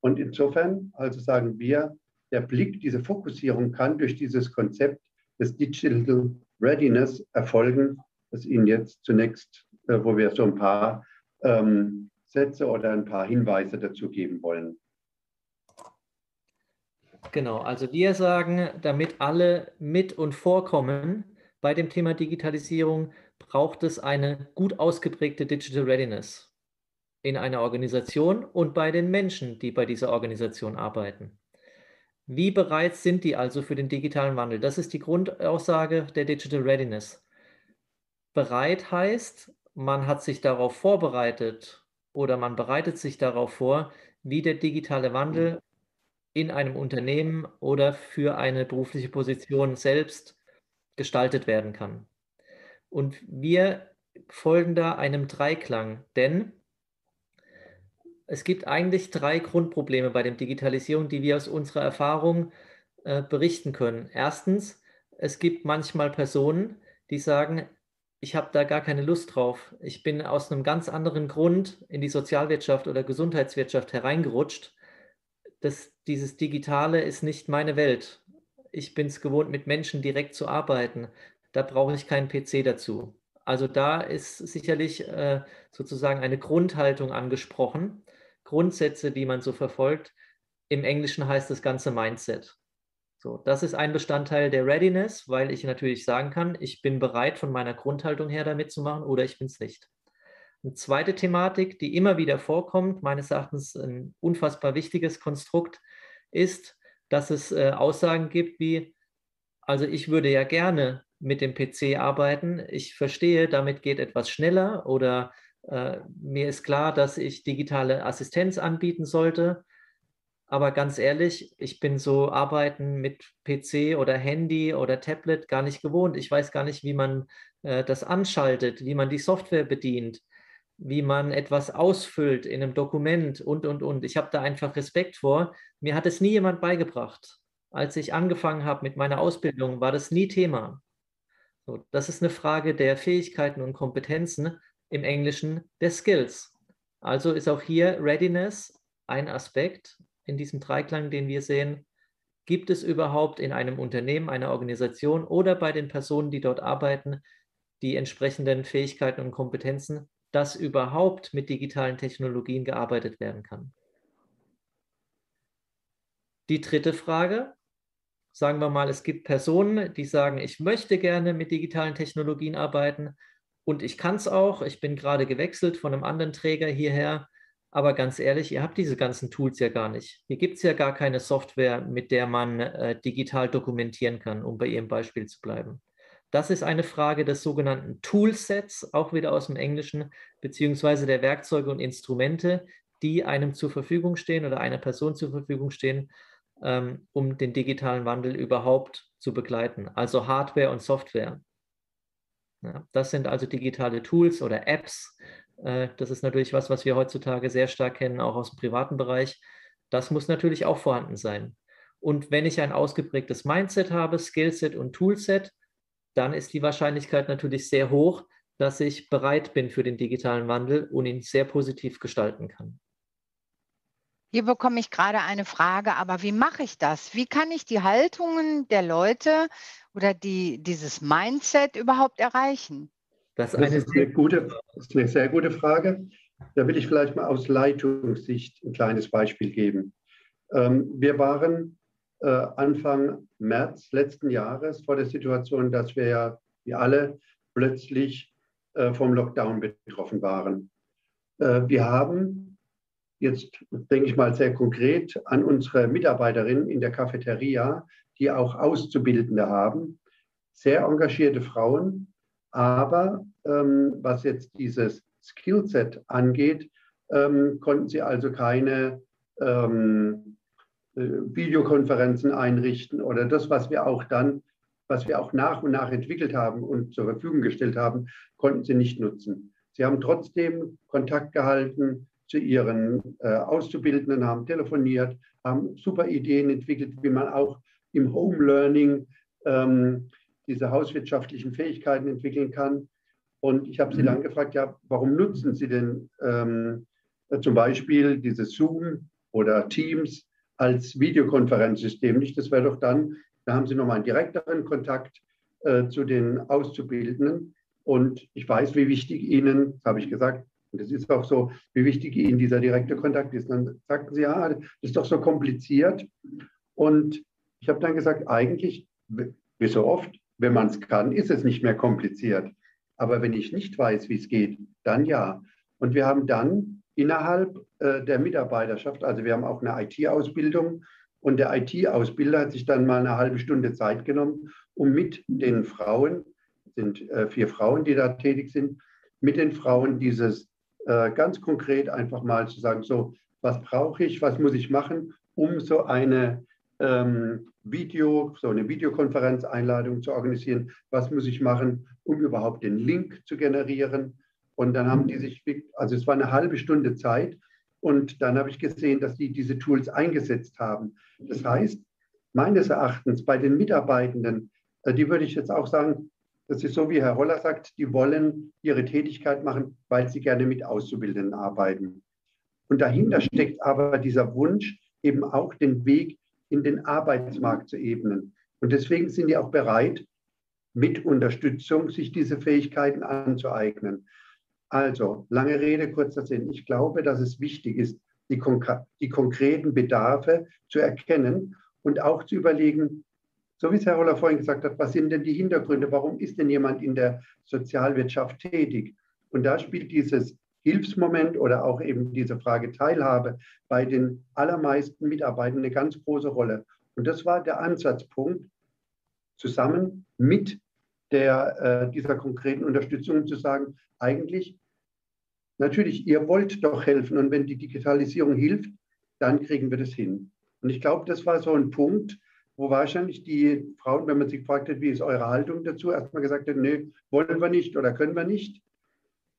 Und insofern, also sagen wir, der Blick, diese Fokussierung kann durch dieses Konzept des Digital Readiness erfolgen, das Ihnen jetzt zunächst, äh, wo wir so ein paar ähm, Sätze oder ein paar Hinweise dazu geben wollen. Genau, also wir sagen, damit alle mit und vorkommen bei dem Thema Digitalisierung, braucht es eine gut ausgeprägte Digital Readiness in einer Organisation und bei den Menschen, die bei dieser Organisation arbeiten. Wie bereit sind die also für den digitalen Wandel? Das ist die Grundaussage der Digital Readiness. Bereit heißt, man hat sich darauf vorbereitet oder man bereitet sich darauf vor, wie der digitale Wandel in einem Unternehmen oder für eine berufliche Position selbst gestaltet werden kann. Und wir folgen da einem Dreiklang, denn Es gibt eigentlich drei Grundprobleme bei der Digitalisierung, die wir aus unserer Erfahrung äh, berichten können. Erstens, es gibt manchmal Personen, die sagen, ich habe da gar keine Lust drauf. Ich bin aus einem ganz anderen Grund in die Sozialwirtschaft oder Gesundheitswirtschaft hereingerutscht. Das, dieses Digitale ist nicht meine Welt. Ich bin es gewohnt, mit Menschen direkt zu arbeiten. Da brauche ich keinen PC dazu. Also da ist sicherlich äh, sozusagen eine Grundhaltung angesprochen, Grundsätze, die man so verfolgt. Im Englischen heißt das ganze Mindset. So, das ist ein Bestandteil der Readiness, weil ich natürlich sagen kann, ich bin bereit von meiner Grundhaltung her damit zu machen oder ich bin es nicht. Eine zweite Thematik, die immer wieder vorkommt, meines Erachtens ein unfassbar wichtiges Konstrukt, ist, dass es äh, Aussagen gibt wie, also ich würde ja gerne mit dem PC arbeiten. Ich verstehe, damit geht etwas schneller oder äh, mir ist klar, dass ich digitale Assistenz anbieten sollte. Aber ganz ehrlich, ich bin so Arbeiten mit PC oder Handy oder Tablet gar nicht gewohnt. Ich weiß gar nicht, wie man äh, das anschaltet, wie man die Software bedient, wie man etwas ausfüllt in einem Dokument und, und, und. Ich habe da einfach Respekt vor. Mir hat es nie jemand beigebracht. Als ich angefangen habe mit meiner Ausbildung, war das nie Thema. So, das ist eine Frage der Fähigkeiten und Kompetenzen, im Englischen der Skills. Also ist auch hier Readiness ein Aspekt in diesem Dreiklang, den wir sehen. Gibt es überhaupt in einem Unternehmen, einer Organisation oder bei den Personen, die dort arbeiten, die entsprechenden Fähigkeiten und Kompetenzen, dass überhaupt mit digitalen Technologien gearbeitet werden kann? Die dritte Frage, sagen wir mal, es gibt Personen, die sagen, ich möchte gerne mit digitalen Technologien arbeiten und ich kann es auch. Ich bin gerade gewechselt von einem anderen Träger hierher. Aber ganz ehrlich, ihr habt diese ganzen Tools ja gar nicht. Hier gibt es ja gar keine Software, mit der man äh, digital dokumentieren kann, um bei Ihrem Beispiel zu bleiben. Das ist eine Frage des sogenannten Toolsets, auch wieder aus dem Englischen, beziehungsweise der Werkzeuge und Instrumente, die einem zur Verfügung stehen oder einer Person zur Verfügung stehen, ähm, um den digitalen Wandel überhaupt zu begleiten. Also Hardware und Software. Ja, das sind also digitale Tools oder Apps. Äh, das ist natürlich was, was wir heutzutage sehr stark kennen, auch aus dem privaten Bereich. Das muss natürlich auch vorhanden sein. Und wenn ich ein ausgeprägtes Mindset habe, Skillset und Toolset, dann ist die Wahrscheinlichkeit natürlich sehr hoch, dass ich bereit bin für den digitalen Wandel und ihn sehr positiv gestalten kann. Hier bekomme ich gerade eine Frage, aber wie mache ich das? Wie kann ich die Haltungen der Leute oder die, dieses Mindset überhaupt erreichen? Das, das ist, eine gute, ist eine sehr gute Frage. Da will ich vielleicht mal aus Leitungssicht ein kleines Beispiel geben. Ähm, wir waren äh, Anfang März letzten Jahres vor der Situation, dass wir ja wie alle plötzlich äh, vom Lockdown betroffen waren. Äh, wir haben jetzt denke ich mal sehr konkret an unsere Mitarbeiterinnen in der Cafeteria, die auch Auszubildende haben, sehr engagierte Frauen, aber ähm, was jetzt dieses Skillset angeht, ähm, konnten sie also keine ähm, äh, Videokonferenzen einrichten oder das, was wir auch dann, was wir auch nach und nach entwickelt haben und zur Verfügung gestellt haben, konnten sie nicht nutzen. Sie haben trotzdem Kontakt gehalten, zu ihren äh, Auszubildenden, haben telefoniert, haben super Ideen entwickelt, wie man auch im Home Learning ähm, diese hauswirtschaftlichen Fähigkeiten entwickeln kann. Und ich habe sie mhm. dann gefragt, ja, warum nutzen Sie denn ähm, zum Beispiel dieses Zoom oder Teams als Videokonferenzsystem nicht? Das wäre doch dann, da haben Sie nochmal einen direkteren Kontakt äh, zu den Auszubildenden. Und ich weiß, wie wichtig Ihnen, das habe ich gesagt, und das ist auch so, wie wichtig Ihnen dieser direkte Kontakt ist. dann sagten sie, ja, das ist doch so kompliziert. Und ich habe dann gesagt, eigentlich, wie so oft, wenn man es kann, ist es nicht mehr kompliziert. Aber wenn ich nicht weiß, wie es geht, dann ja. Und wir haben dann innerhalb äh, der Mitarbeiterschaft, also wir haben auch eine IT-Ausbildung und der IT-Ausbilder hat sich dann mal eine halbe Stunde Zeit genommen, um mit den Frauen, sind äh, vier Frauen, die da tätig sind, mit den Frauen dieses äh, ganz konkret einfach mal zu sagen, so, was brauche ich, was muss ich machen, um so eine ähm, Video, so eine Videokonferenzeinladung zu organisieren, was muss ich machen, um überhaupt den Link zu generieren. Und dann haben die sich, also es war eine halbe Stunde Zeit Und dann habe ich gesehen, dass die diese Tools eingesetzt haben. Das heißt, meines Erachtens bei den Mitarbeitenden, äh, die würde ich jetzt auch sagen, das ist so, wie Herr Holler sagt, die wollen ihre Tätigkeit machen, weil sie gerne mit Auszubildenden arbeiten. Und dahinter steckt aber dieser Wunsch, eben auch den Weg in den Arbeitsmarkt zu ebnen. Und deswegen sind die auch bereit, mit Unterstützung sich diese Fähigkeiten anzueignen. Also, lange Rede, kurzer Sinn. Ich glaube, dass es wichtig ist, die, konk die konkreten Bedarfe zu erkennen und auch zu überlegen, so wie es Herr Roller vorhin gesagt hat, was sind denn die Hintergründe? Warum ist denn jemand in der Sozialwirtschaft tätig? Und da spielt dieses Hilfsmoment oder auch eben diese Frage Teilhabe bei den allermeisten Mitarbeitern eine ganz große Rolle. Und das war der Ansatzpunkt, zusammen mit der, äh, dieser konkreten Unterstützung zu sagen, eigentlich, natürlich, ihr wollt doch helfen und wenn die Digitalisierung hilft, dann kriegen wir das hin. Und ich glaube, das war so ein Punkt, wo wahrscheinlich die Frauen, wenn man sie gefragt hat, wie ist eure Haltung dazu, erstmal gesagt haben, nee, wollen wir nicht oder können wir nicht.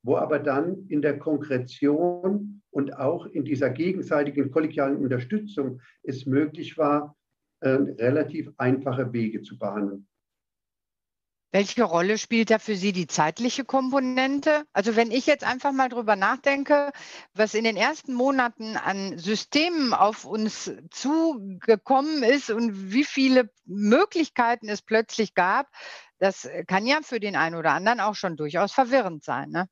Wo aber dann in der Konkretion und auch in dieser gegenseitigen kollegialen Unterstützung es möglich war, äh, relativ einfache Wege zu bahnen. Welche Rolle spielt da für Sie die zeitliche Komponente? Also wenn ich jetzt einfach mal drüber nachdenke, was in den ersten Monaten an Systemen auf uns zugekommen ist und wie viele Möglichkeiten es plötzlich gab, das kann ja für den einen oder anderen auch schon durchaus verwirrend sein. Ne?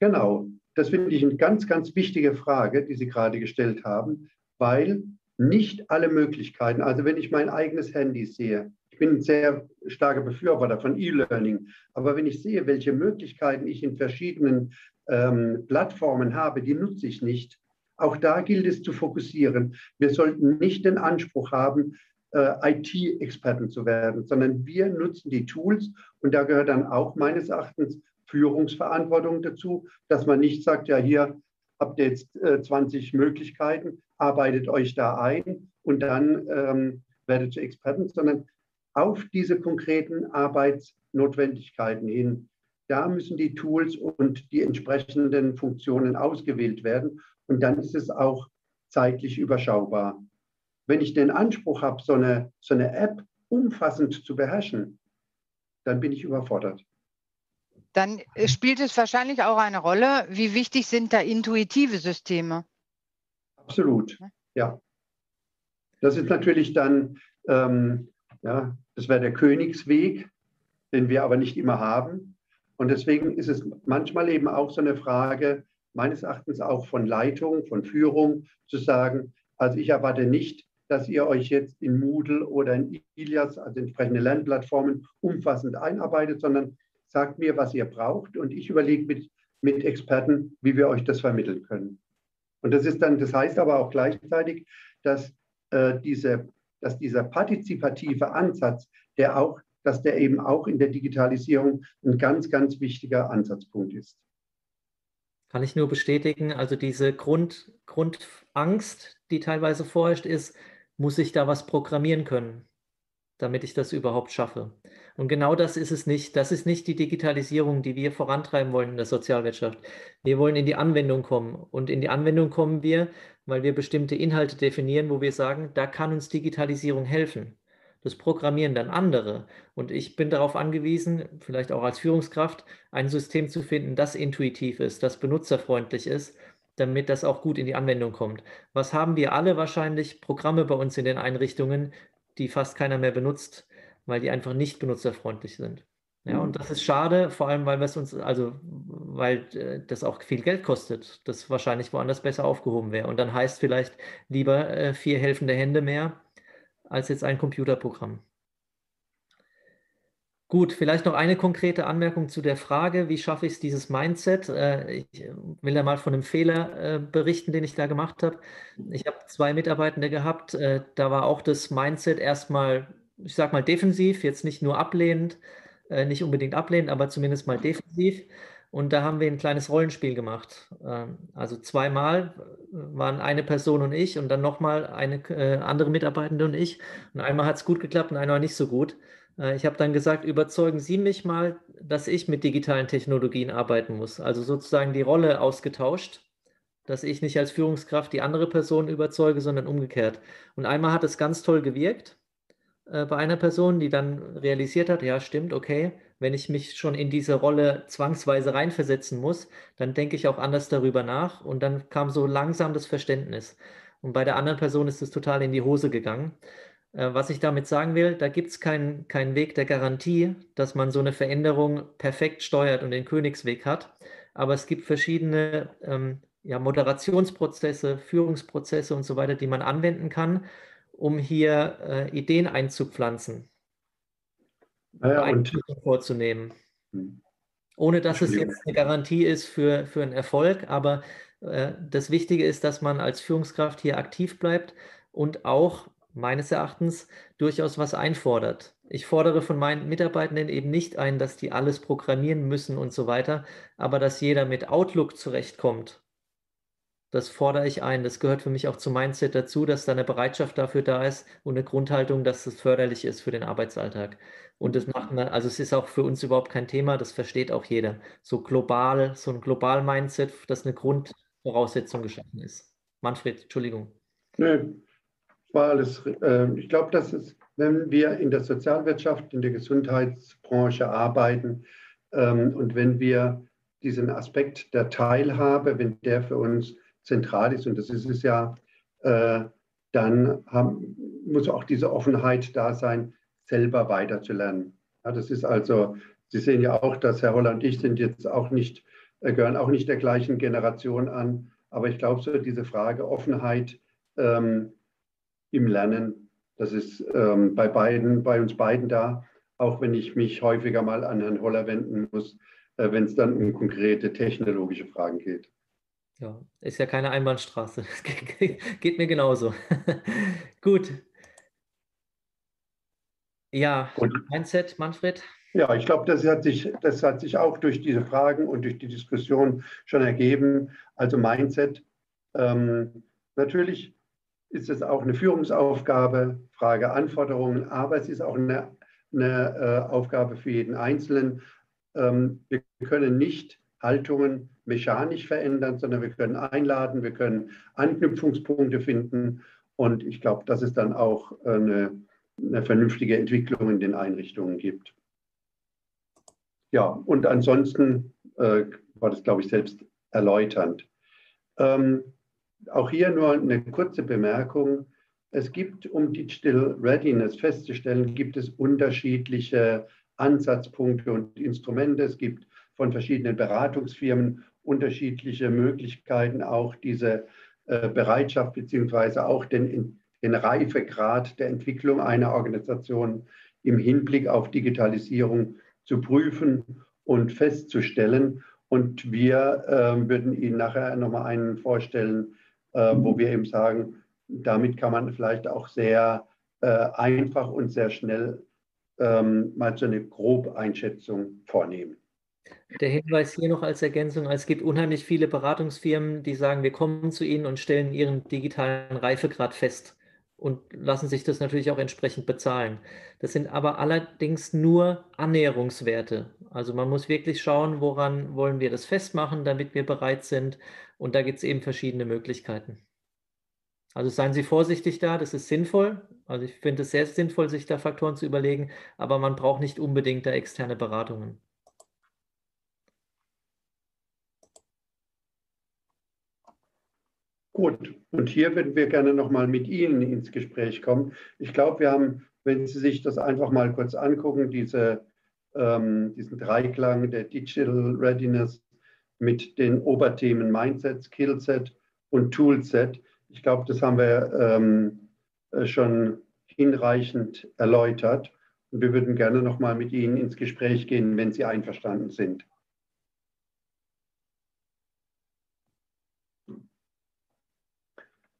Genau, das finde ich eine ganz, ganz wichtige Frage, die Sie gerade gestellt haben, weil nicht alle Möglichkeiten, also wenn ich mein eigenes Handy sehe, ich bin ein sehr starker Befürworter von E-Learning. Aber wenn ich sehe, welche Möglichkeiten ich in verschiedenen ähm, Plattformen habe, die nutze ich nicht. Auch da gilt es zu fokussieren. Wir sollten nicht den Anspruch haben, äh, IT-Experten zu werden, sondern wir nutzen die Tools und da gehört dann auch meines Erachtens Führungsverantwortung dazu, dass man nicht sagt, ja, hier habt ihr jetzt äh, 20 Möglichkeiten, arbeitet euch da ein und dann ähm, werdet zu Experten, sondern auf diese konkreten Arbeitsnotwendigkeiten hin. Da müssen die Tools und die entsprechenden Funktionen ausgewählt werden und dann ist es auch zeitlich überschaubar. Wenn ich den Anspruch habe, so eine, so eine App umfassend zu beherrschen, dann bin ich überfordert. Dann spielt es wahrscheinlich auch eine Rolle, wie wichtig sind da intuitive Systeme? Absolut, ja. Das ist natürlich dann ähm, ja, das wäre der Königsweg, den wir aber nicht immer haben. Und deswegen ist es manchmal eben auch so eine Frage, meines Erachtens auch von Leitung, von Führung, zu sagen, also ich erwarte nicht, dass ihr euch jetzt in Moodle oder in Ilias, also entsprechende Lernplattformen, umfassend einarbeitet, sondern sagt mir, was ihr braucht und ich überlege mit, mit Experten, wie wir euch das vermitteln können. Und das ist dann, das heißt aber auch gleichzeitig, dass äh, diese dass dieser partizipative Ansatz, der auch, dass der eben auch in der Digitalisierung ein ganz, ganz wichtiger Ansatzpunkt ist. Kann ich nur bestätigen. Also diese Grund, Grundangst, die teilweise vorherrscht, ist, muss ich da was programmieren können, damit ich das überhaupt schaffe. Und genau das ist es nicht. Das ist nicht die Digitalisierung, die wir vorantreiben wollen in der Sozialwirtschaft. Wir wollen in die Anwendung kommen. Und in die Anwendung kommen wir, weil wir bestimmte Inhalte definieren, wo wir sagen, da kann uns Digitalisierung helfen. Das programmieren dann andere. Und ich bin darauf angewiesen, vielleicht auch als Führungskraft, ein System zu finden, das intuitiv ist, das benutzerfreundlich ist, damit das auch gut in die Anwendung kommt. Was haben wir alle wahrscheinlich? Programme bei uns in den Einrichtungen, die fast keiner mehr benutzt weil die einfach nicht benutzerfreundlich sind. Ja, und mhm. das ist schade, vor allem, weil es uns, also, weil äh, das auch viel Geld kostet, das wahrscheinlich woanders besser aufgehoben wäre. Und dann heißt vielleicht lieber äh, vier helfende Hände mehr als jetzt ein Computerprogramm. Gut, vielleicht noch eine konkrete Anmerkung zu der Frage, wie schaffe ich dieses Mindset? Äh, ich will da mal von einem Fehler äh, berichten, den ich da gemacht habe. Ich habe zwei Mitarbeitende gehabt, äh, da war auch das Mindset erstmal ich sag mal, defensiv, jetzt nicht nur ablehnend, äh, nicht unbedingt ablehnend, aber zumindest mal defensiv. Und da haben wir ein kleines Rollenspiel gemacht. Ähm, also zweimal waren eine Person und ich und dann nochmal eine äh, andere Mitarbeitende und ich. Und einmal hat es gut geklappt und einmal nicht so gut. Äh, ich habe dann gesagt, überzeugen Sie mich mal, dass ich mit digitalen Technologien arbeiten muss. Also sozusagen die Rolle ausgetauscht dass ich nicht als Führungskraft die andere Person überzeuge, sondern umgekehrt. Und einmal hat es ganz toll gewirkt äh, bei einer Person, die dann realisiert hat, ja, stimmt, okay, wenn ich mich schon in diese Rolle zwangsweise reinversetzen muss, dann denke ich auch anders darüber nach und dann kam so langsam das Verständnis. Und bei der anderen Person ist es total in die Hose gegangen. Äh, was ich damit sagen will, da gibt es keinen kein Weg der Garantie, dass man so eine Veränderung perfekt steuert und den Königsweg hat. Aber es gibt verschiedene ähm, ja, Moderationsprozesse, Führungsprozesse und so weiter, die man anwenden kann, um hier äh, Ideen einzupflanzen, naja, und vorzunehmen. Hm. Ohne dass es jetzt eine Garantie ist für, für einen Erfolg, aber äh, das Wichtige ist, dass man als Führungskraft hier aktiv bleibt und auch meines Erachtens durchaus was einfordert. Ich fordere von meinen Mitarbeitenden eben nicht ein, dass die alles programmieren müssen und so weiter, aber dass jeder mit Outlook zurechtkommt das fordere ich ein. Das gehört für mich auch zum Mindset dazu, dass da eine Bereitschaft dafür da ist und eine Grundhaltung, dass es förderlich ist für den Arbeitsalltag. Und das macht man, also es ist auch für uns überhaupt kein Thema, das versteht auch jeder. So global, so ein global Mindset, dass eine Grundvoraussetzung geschaffen ist. Manfred, Entschuldigung. Nö, alles. Äh, ich glaube, dass es, wenn wir in der Sozialwirtschaft, in der Gesundheitsbranche arbeiten ähm, und wenn wir diesen Aspekt der Teilhabe, wenn der für uns zentral ist, und das ist es ja, äh, dann haben, muss auch diese Offenheit da sein, selber weiterzulernen. Ja, das ist also, Sie sehen ja auch, dass Herr Holler und ich sind jetzt auch nicht, äh, gehören auch nicht der gleichen Generation an, aber ich glaube so, diese Frage Offenheit ähm, im Lernen, das ist ähm, bei beiden, bei uns beiden da, auch wenn ich mich häufiger mal an Herrn Holler wenden muss, äh, wenn es dann um konkrete technologische Fragen geht. Ja, ist ja keine Einbahnstraße. geht mir genauso. Gut. Ja, und, Mindset, Manfred? Ja, ich glaube, das hat, sich, das hat sich auch durch diese Fragen und durch die Diskussion schon ergeben. Also Mindset, ähm, natürlich ist es auch eine Führungsaufgabe, Frage Anforderungen, aber es ist auch eine, eine äh, Aufgabe für jeden Einzelnen. Ähm, wir können nicht Haltungen mechanisch verändern, sondern wir können einladen, wir können Anknüpfungspunkte finden. Und ich glaube, dass es dann auch eine, eine vernünftige Entwicklung in den Einrichtungen gibt. Ja, und ansonsten äh, war das, glaube ich, selbst erläuternd. Ähm, auch hier nur eine kurze Bemerkung. Es gibt, um Digital Readiness festzustellen, gibt es unterschiedliche Ansatzpunkte und Instrumente. Es gibt von verschiedenen Beratungsfirmen unterschiedliche Möglichkeiten, auch diese äh, Bereitschaft beziehungsweise auch den, den Reifegrad der Entwicklung einer Organisation im Hinblick auf Digitalisierung zu prüfen und festzustellen. Und wir äh, würden Ihnen nachher nochmal einen vorstellen, äh, wo wir eben sagen, damit kann man vielleicht auch sehr äh, einfach und sehr schnell ähm, mal so eine Grobeinschätzung vornehmen. Der Hinweis hier noch als Ergänzung, es gibt unheimlich viele Beratungsfirmen, die sagen, wir kommen zu Ihnen und stellen Ihren digitalen Reifegrad fest und lassen sich das natürlich auch entsprechend bezahlen. Das sind aber allerdings nur Annäherungswerte. Also man muss wirklich schauen, woran wollen wir das festmachen, damit wir bereit sind. Und da gibt es eben verschiedene Möglichkeiten. Also seien Sie vorsichtig da, das ist sinnvoll. Also ich finde es sehr sinnvoll, sich da Faktoren zu überlegen, aber man braucht nicht unbedingt da externe Beratungen. Gut, und hier würden wir gerne nochmal mit Ihnen ins Gespräch kommen. Ich glaube, wir haben, wenn Sie sich das einfach mal kurz angucken, diese, ähm, diesen Dreiklang der Digital Readiness mit den Oberthemen Mindset, Skillset und Toolset, ich glaube, das haben wir ähm, äh, schon hinreichend erläutert. Und wir würden gerne noch mal mit Ihnen ins Gespräch gehen, wenn Sie einverstanden sind.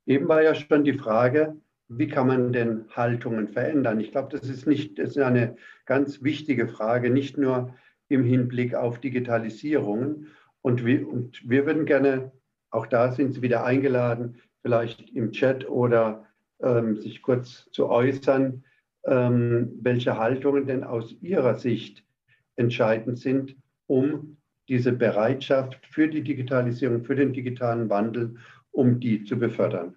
Eben war ja schon die Frage, wie kann man denn Haltungen verändern? Ich glaube, das ist nicht, das ist eine ganz wichtige Frage, nicht nur im Hinblick auf Digitalisierungen. Und wir, und wir würden gerne, auch da sind Sie wieder eingeladen, vielleicht im Chat oder ähm, sich kurz zu äußern, ähm, welche Haltungen denn aus Ihrer Sicht entscheidend sind, um diese Bereitschaft für die Digitalisierung, für den digitalen Wandel, um die zu befördern.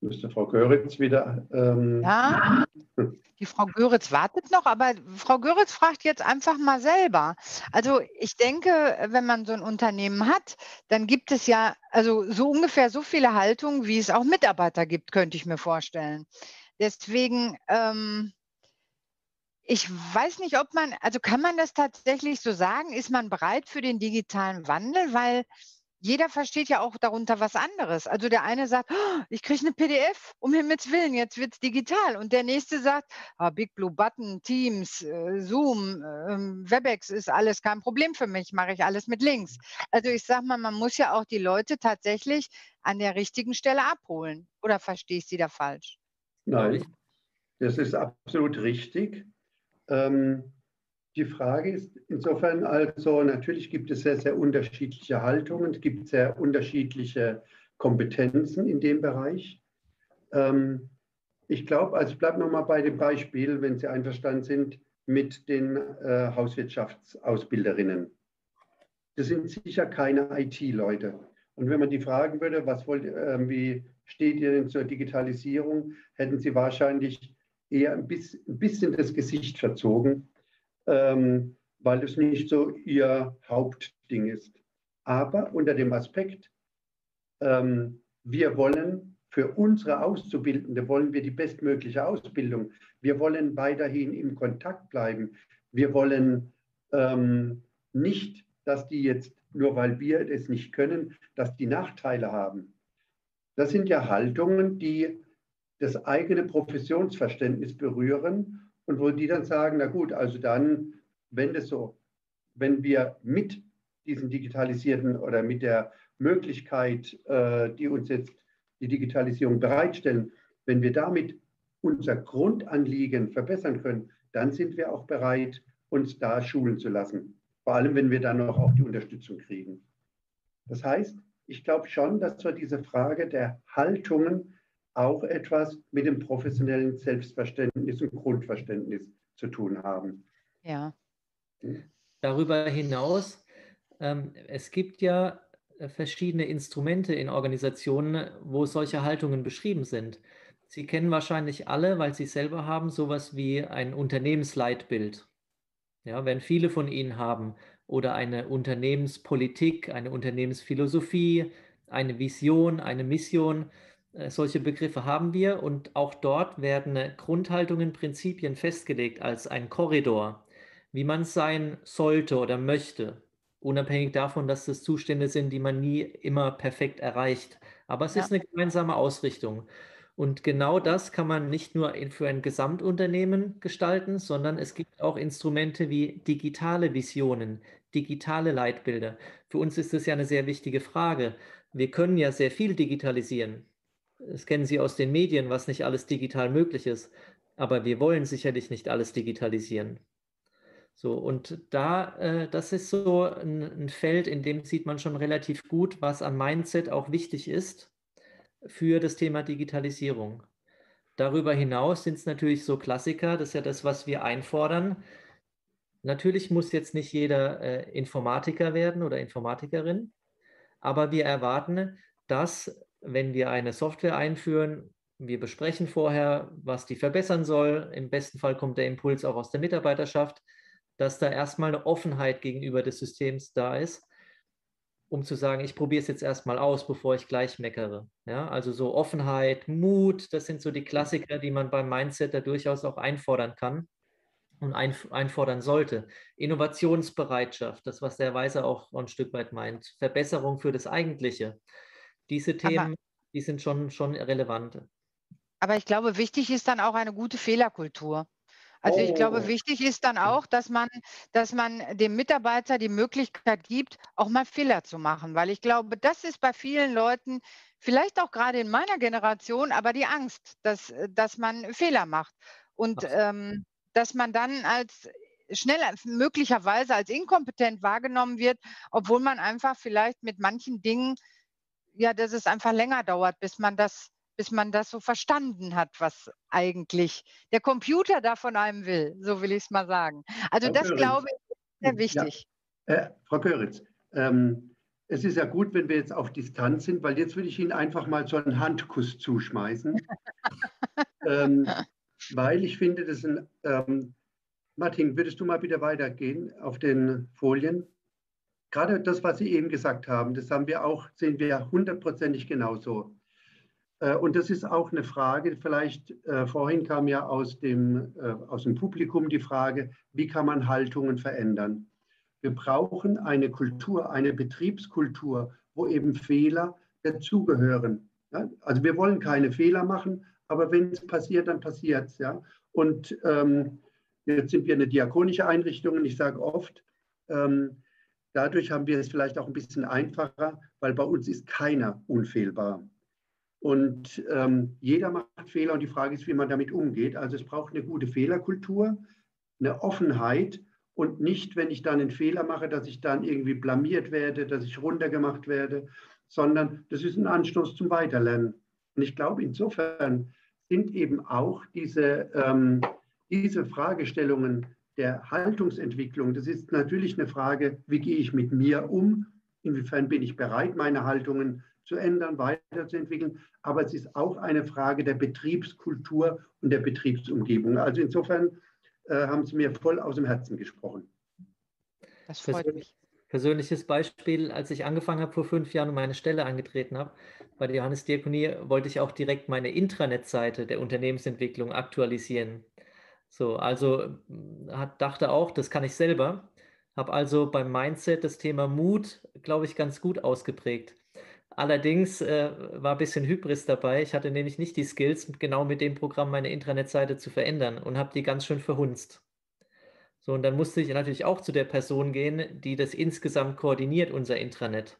Müsste Frau Göritz wieder. Ähm ja, die Frau Göritz wartet noch, aber Frau Göritz fragt jetzt einfach mal selber. Also ich denke, wenn man so ein Unternehmen hat, dann gibt es ja also so ungefähr so viele Haltungen, wie es auch Mitarbeiter gibt, könnte ich mir vorstellen. Deswegen, ähm, ich weiß nicht, ob man, also kann man das tatsächlich so sagen? Ist man bereit für den digitalen Wandel? Weil jeder versteht ja auch darunter was anderes. Also der eine sagt, oh, ich kriege eine PDF, um Himmels Willen, jetzt wird es digital. Und der nächste sagt, oh, Big Blue Button, Teams, äh, Zoom, äh, WebEx ist alles kein Problem für mich, mache ich alles mit Links. Also ich sage mal, man muss ja auch die Leute tatsächlich an der richtigen Stelle abholen. Oder verstehe ich Sie da falsch? Nein, das ist absolut richtig. Ähm, die Frage ist insofern also, natürlich gibt es sehr, sehr unterschiedliche Haltungen, es gibt sehr unterschiedliche Kompetenzen in dem Bereich. Ähm, ich glaube, also ich bleibe nochmal bei dem Beispiel, wenn Sie einverstanden sind, mit den äh, Hauswirtschaftsausbilderinnen. Das sind sicher keine IT-Leute. Und wenn man die fragen würde, was wollt, äh, wie steht ihr denn zur Digitalisierung, hätten sie wahrscheinlich eher ein bisschen, das Gesicht verzogen ähm, weil es nicht so ihr Hauptding ist. Aber unter dem Aspekt, ähm, wir wollen für unsere Auszubildende, wollen wir die bestmögliche Ausbildung. Wir wollen weiterhin im Kontakt bleiben. Wir wollen ähm, nicht, dass die jetzt, nur weil wir es nicht können, dass die Nachteile haben. Das sind ja Haltungen, die das eigene Professionsverständnis berühren und wo die dann sagen, na gut, also dann, wenn das so, wenn wir mit diesen digitalisierten oder mit der Möglichkeit, äh, die uns jetzt die Digitalisierung bereitstellen, wenn wir damit unser Grundanliegen verbessern können, dann sind wir auch bereit, uns da schulen zu lassen. Vor allem, wenn wir dann noch auch die Unterstützung kriegen. Das heißt, ich glaube schon, dass wir diese Frage der Haltungen auch etwas mit dem professionellen Selbstverständnis und Grundverständnis zu tun haben. Ja. Darüber hinaus, ähm, es gibt ja verschiedene Instrumente in Organisationen, wo solche Haltungen beschrieben sind. Sie kennen wahrscheinlich alle, weil Sie selber haben, sowas wie ein Unternehmensleitbild. Ja, wenn viele von Ihnen haben oder eine Unternehmenspolitik, eine Unternehmensphilosophie, eine Vision, eine Mission, solche Begriffe haben wir und auch dort werden äh, Grundhaltungen, Prinzipien festgelegt als ein Korridor, wie man sein sollte oder möchte, unabhängig davon, dass das Zustände sind, die man nie immer perfekt erreicht. Aber es ja. ist eine gemeinsame Ausrichtung. Und genau das kann man nicht nur für ein Gesamtunternehmen gestalten, sondern es gibt auch Instrumente wie digitale Visionen, digitale Leitbilder. Für uns ist das ja eine sehr wichtige Frage. Wir können ja sehr viel digitalisieren. Das kennen Sie aus den Medien, was nicht alles digital möglich ist. Aber wir wollen sicherlich nicht alles digitalisieren. So, und da, äh, das ist so ein, ein, Feld, in dem sieht man schon relativ gut, was an Mindset auch wichtig ist für das Thema Digitalisierung. Darüber hinaus sind es natürlich so Klassiker, das ist ja das, was wir einfordern. Natürlich muss jetzt nicht jeder äh, Informatiker werden oder Informatikerin, aber wir erwarten, dass wenn wir eine Software einführen, wir besprechen vorher, was die verbessern soll. Im besten Fall kommt der Impuls auch aus der Mitarbeiterschaft, dass da erstmal eine Offenheit gegenüber des Systems da ist, um zu sagen, ich probiere es jetzt erstmal aus, bevor ich gleich meckere. Ja, also so Offenheit, Mut, das sind so die Klassiker, die man beim Mindset da durchaus auch einfordern kann und einfordern sollte. Innovationsbereitschaft, das, was der Weise auch ein Stück weit meint. Verbesserung für das Eigentliche. Diese Themen, aber, die sind schon, schon relevant. Aber ich glaube, wichtig ist dann auch eine gute Fehlerkultur. Also ich glaube, oh. wichtig ist dann auch, dass man, dass man dem Mitarbeiter die Möglichkeit gibt, auch mal Fehler zu machen. Weil ich glaube, das ist bei vielen Leuten, vielleicht auch gerade in meiner Generation, aber die Angst, dass, dass man Fehler macht. Und ähm, dass man dann als schnell möglicherweise als inkompetent wahrgenommen wird, obwohl man einfach vielleicht mit manchen Dingen ja, dass es einfach länger dauert, bis man das, bis man das so verstanden hat, was eigentlich der Computer da von einem will. So will ich es mal sagen. Also Frau das Köritz. glaube ich ist sehr wichtig. Ja. Äh, Frau Köritz, ähm, es ist ja gut, wenn wir jetzt auf Distanz sind, weil jetzt würde ich Ihnen einfach mal so einen Handkuss zuschmeißen. ähm, weil ich finde, das ein. Ähm, Martin, würdest du mal bitte weitergehen auf den Folien? Gerade das, was Sie eben gesagt haben, das haben wir auch, sehen wir hundertprozentig genauso. Äh, und das ist auch eine Frage, vielleicht äh, vorhin kam ja aus dem, äh, aus dem Publikum die Frage, wie kann man Haltungen verändern? Wir brauchen eine Kultur, eine Betriebskultur, wo eben Fehler dazugehören. Also wir wollen keine Fehler machen, aber wenn es passiert, dann passiert es. Ja? Und ähm, jetzt sind wir eine diakonische Einrichtung und ich sage oft, ähm, dadurch haben wir es vielleicht auch ein bisschen einfacher, weil bei uns ist keiner unfehlbar. Und ähm, jeder macht Fehler und die Frage ist, wie man damit umgeht. Also es braucht eine gute Fehlerkultur, eine Offenheit und nicht, wenn ich dann einen Fehler mache, dass ich dann irgendwie blamiert werde, dass ich runtergemacht werde, sondern das ist ein Anstoß zum Weiterlernen. Und ich glaube, insofern sind eben auch diese, ähm, diese Fragestellungen der Haltungsentwicklung, das ist natürlich eine Frage, wie gehe ich mit mir um, inwiefern bin ich bereit, meine Haltungen zu ändern, weiterzuentwickeln, aber es ist auch eine Frage der Betriebskultur und der Betriebsumgebung. Also insofern äh, haben Sie mir voll aus dem Herzen gesprochen. Das freut mich. Persönliches Beispiel, als ich angefangen habe vor fünf Jahren und meine Stelle angetreten habe, bei der Johannes Diakonie, wollte ich auch direkt meine Intranet-Seite der Unternehmensentwicklung aktualisieren. So, also hat, dachte auch, das kann ich selber. Habe also beim Mindset das Thema Mut, glaube ich, ganz gut ausgeprägt. Allerdings äh, war ein bisschen Hybris dabei. Ich hatte nämlich nicht die Skills, genau mit dem Programm meine Internetseite zu verändern und habe die ganz schön verhunzt. So, und dann musste ich natürlich auch zu der Person gehen, die das insgesamt koordiniert, unser Intranet.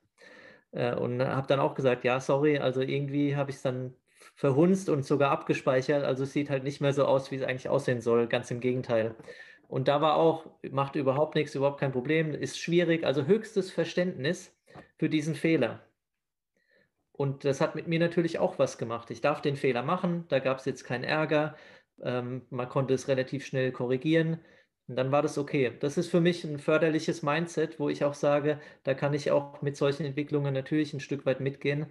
Äh, und habe dann auch gesagt, ja, sorry, also irgendwie habe ich es dann verhunzt und sogar abgespeichert. Also es sieht halt nicht mehr so aus, wie es eigentlich aussehen soll. Ganz im Gegenteil. Und da war auch, macht überhaupt nichts, überhaupt kein Problem, ist schwierig. Also höchstes Verständnis für diesen Fehler. Und das hat mit mir natürlich auch was gemacht. Ich darf den Fehler machen, da gab es jetzt keinen Ärger. Ähm, man konnte es relativ schnell korrigieren. Und dann war das okay. Das ist für mich ein förderliches Mindset, wo ich auch sage, da kann ich auch mit solchen Entwicklungen natürlich ein Stück weit mitgehen,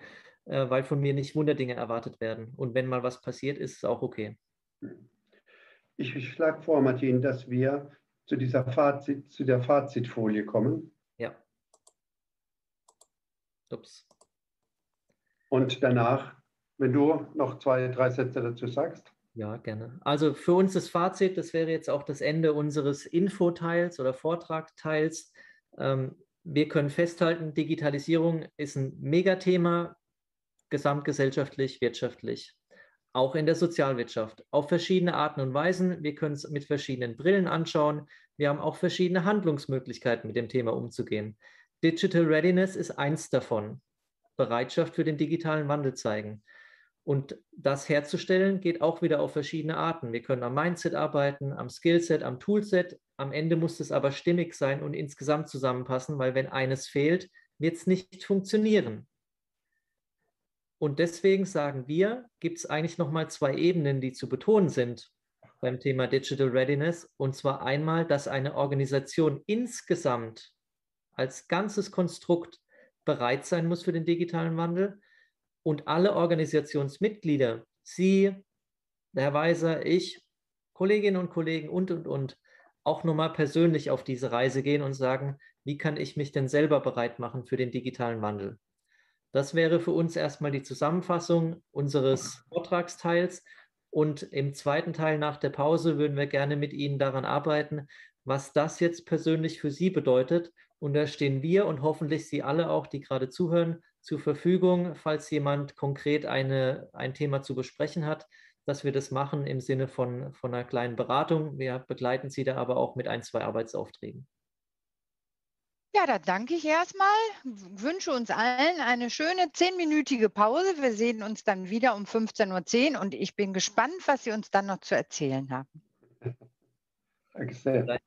äh, weil von mir nicht Wunderdinge erwartet werden. Und wenn mal was passiert, ist es auch okay. Ich, schlage vor, Martin, dass wir zu dieser Fazit, zu der Fazitfolie kommen. Ja. Ups. Und danach, wenn du noch zwei, drei Sätze dazu sagst. Ja, gerne. Also für uns das Fazit, das wäre jetzt auch das Ende unseres Infoteils oder Vortragteils. Ähm, wir können festhalten, Digitalisierung ist ein Megathema, gesamtgesellschaftlich, wirtschaftlich, auch in der Sozialwirtschaft, auf verschiedene Arten und Weisen. Wir können es mit verschiedenen Brillen anschauen. Wir haben auch verschiedene Handlungsmöglichkeiten, mit dem Thema umzugehen. Digital Readiness ist eins davon. Bereitschaft für den digitalen Wandel zeigen. Und das herzustellen geht auch wieder auf verschiedene Arten. Wir können am Mindset arbeiten, am Skillset, am Toolset. Am Ende muss es aber stimmig sein und insgesamt zusammenpassen, weil wenn eines fehlt, wird es nicht funktionieren. Und deswegen sagen wir, gibt es eigentlich nochmal zwei Ebenen, die zu betonen sind beim Thema Digital Readiness. Und zwar einmal, dass eine Organisation insgesamt als ganzes Konstrukt bereit sein muss für den digitalen Wandel und alle Organisationsmitglieder, Sie, Herr Weiser, ich, Kolleginnen und Kollegen und, und, und, auch nochmal persönlich auf diese Reise gehen und sagen, wie kann ich mich denn selber bereit machen für den digitalen Wandel? Das wäre für uns erstmal die Zusammenfassung unseres Vortragsteils. Und im zweiten Teil nach der Pause würden wir gerne mit Ihnen daran arbeiten, was das jetzt persönlich für Sie bedeutet und da stehen wir und hoffentlich Sie alle auch, die gerade zuhören, zur Verfügung, falls jemand konkret eine, ein Thema zu besprechen hat, dass wir das machen im Sinne von, von einer kleinen Beratung. Wir begleiten Sie da aber auch mit ein, zwei Arbeitsaufträgen. Ja, da danke ich erstmal, wünsche uns allen eine schöne zehnminütige Pause. Wir sehen uns dann wieder um 15.10 Uhr und ich bin gespannt, was Sie uns dann noch zu erzählen haben. Danke sehr.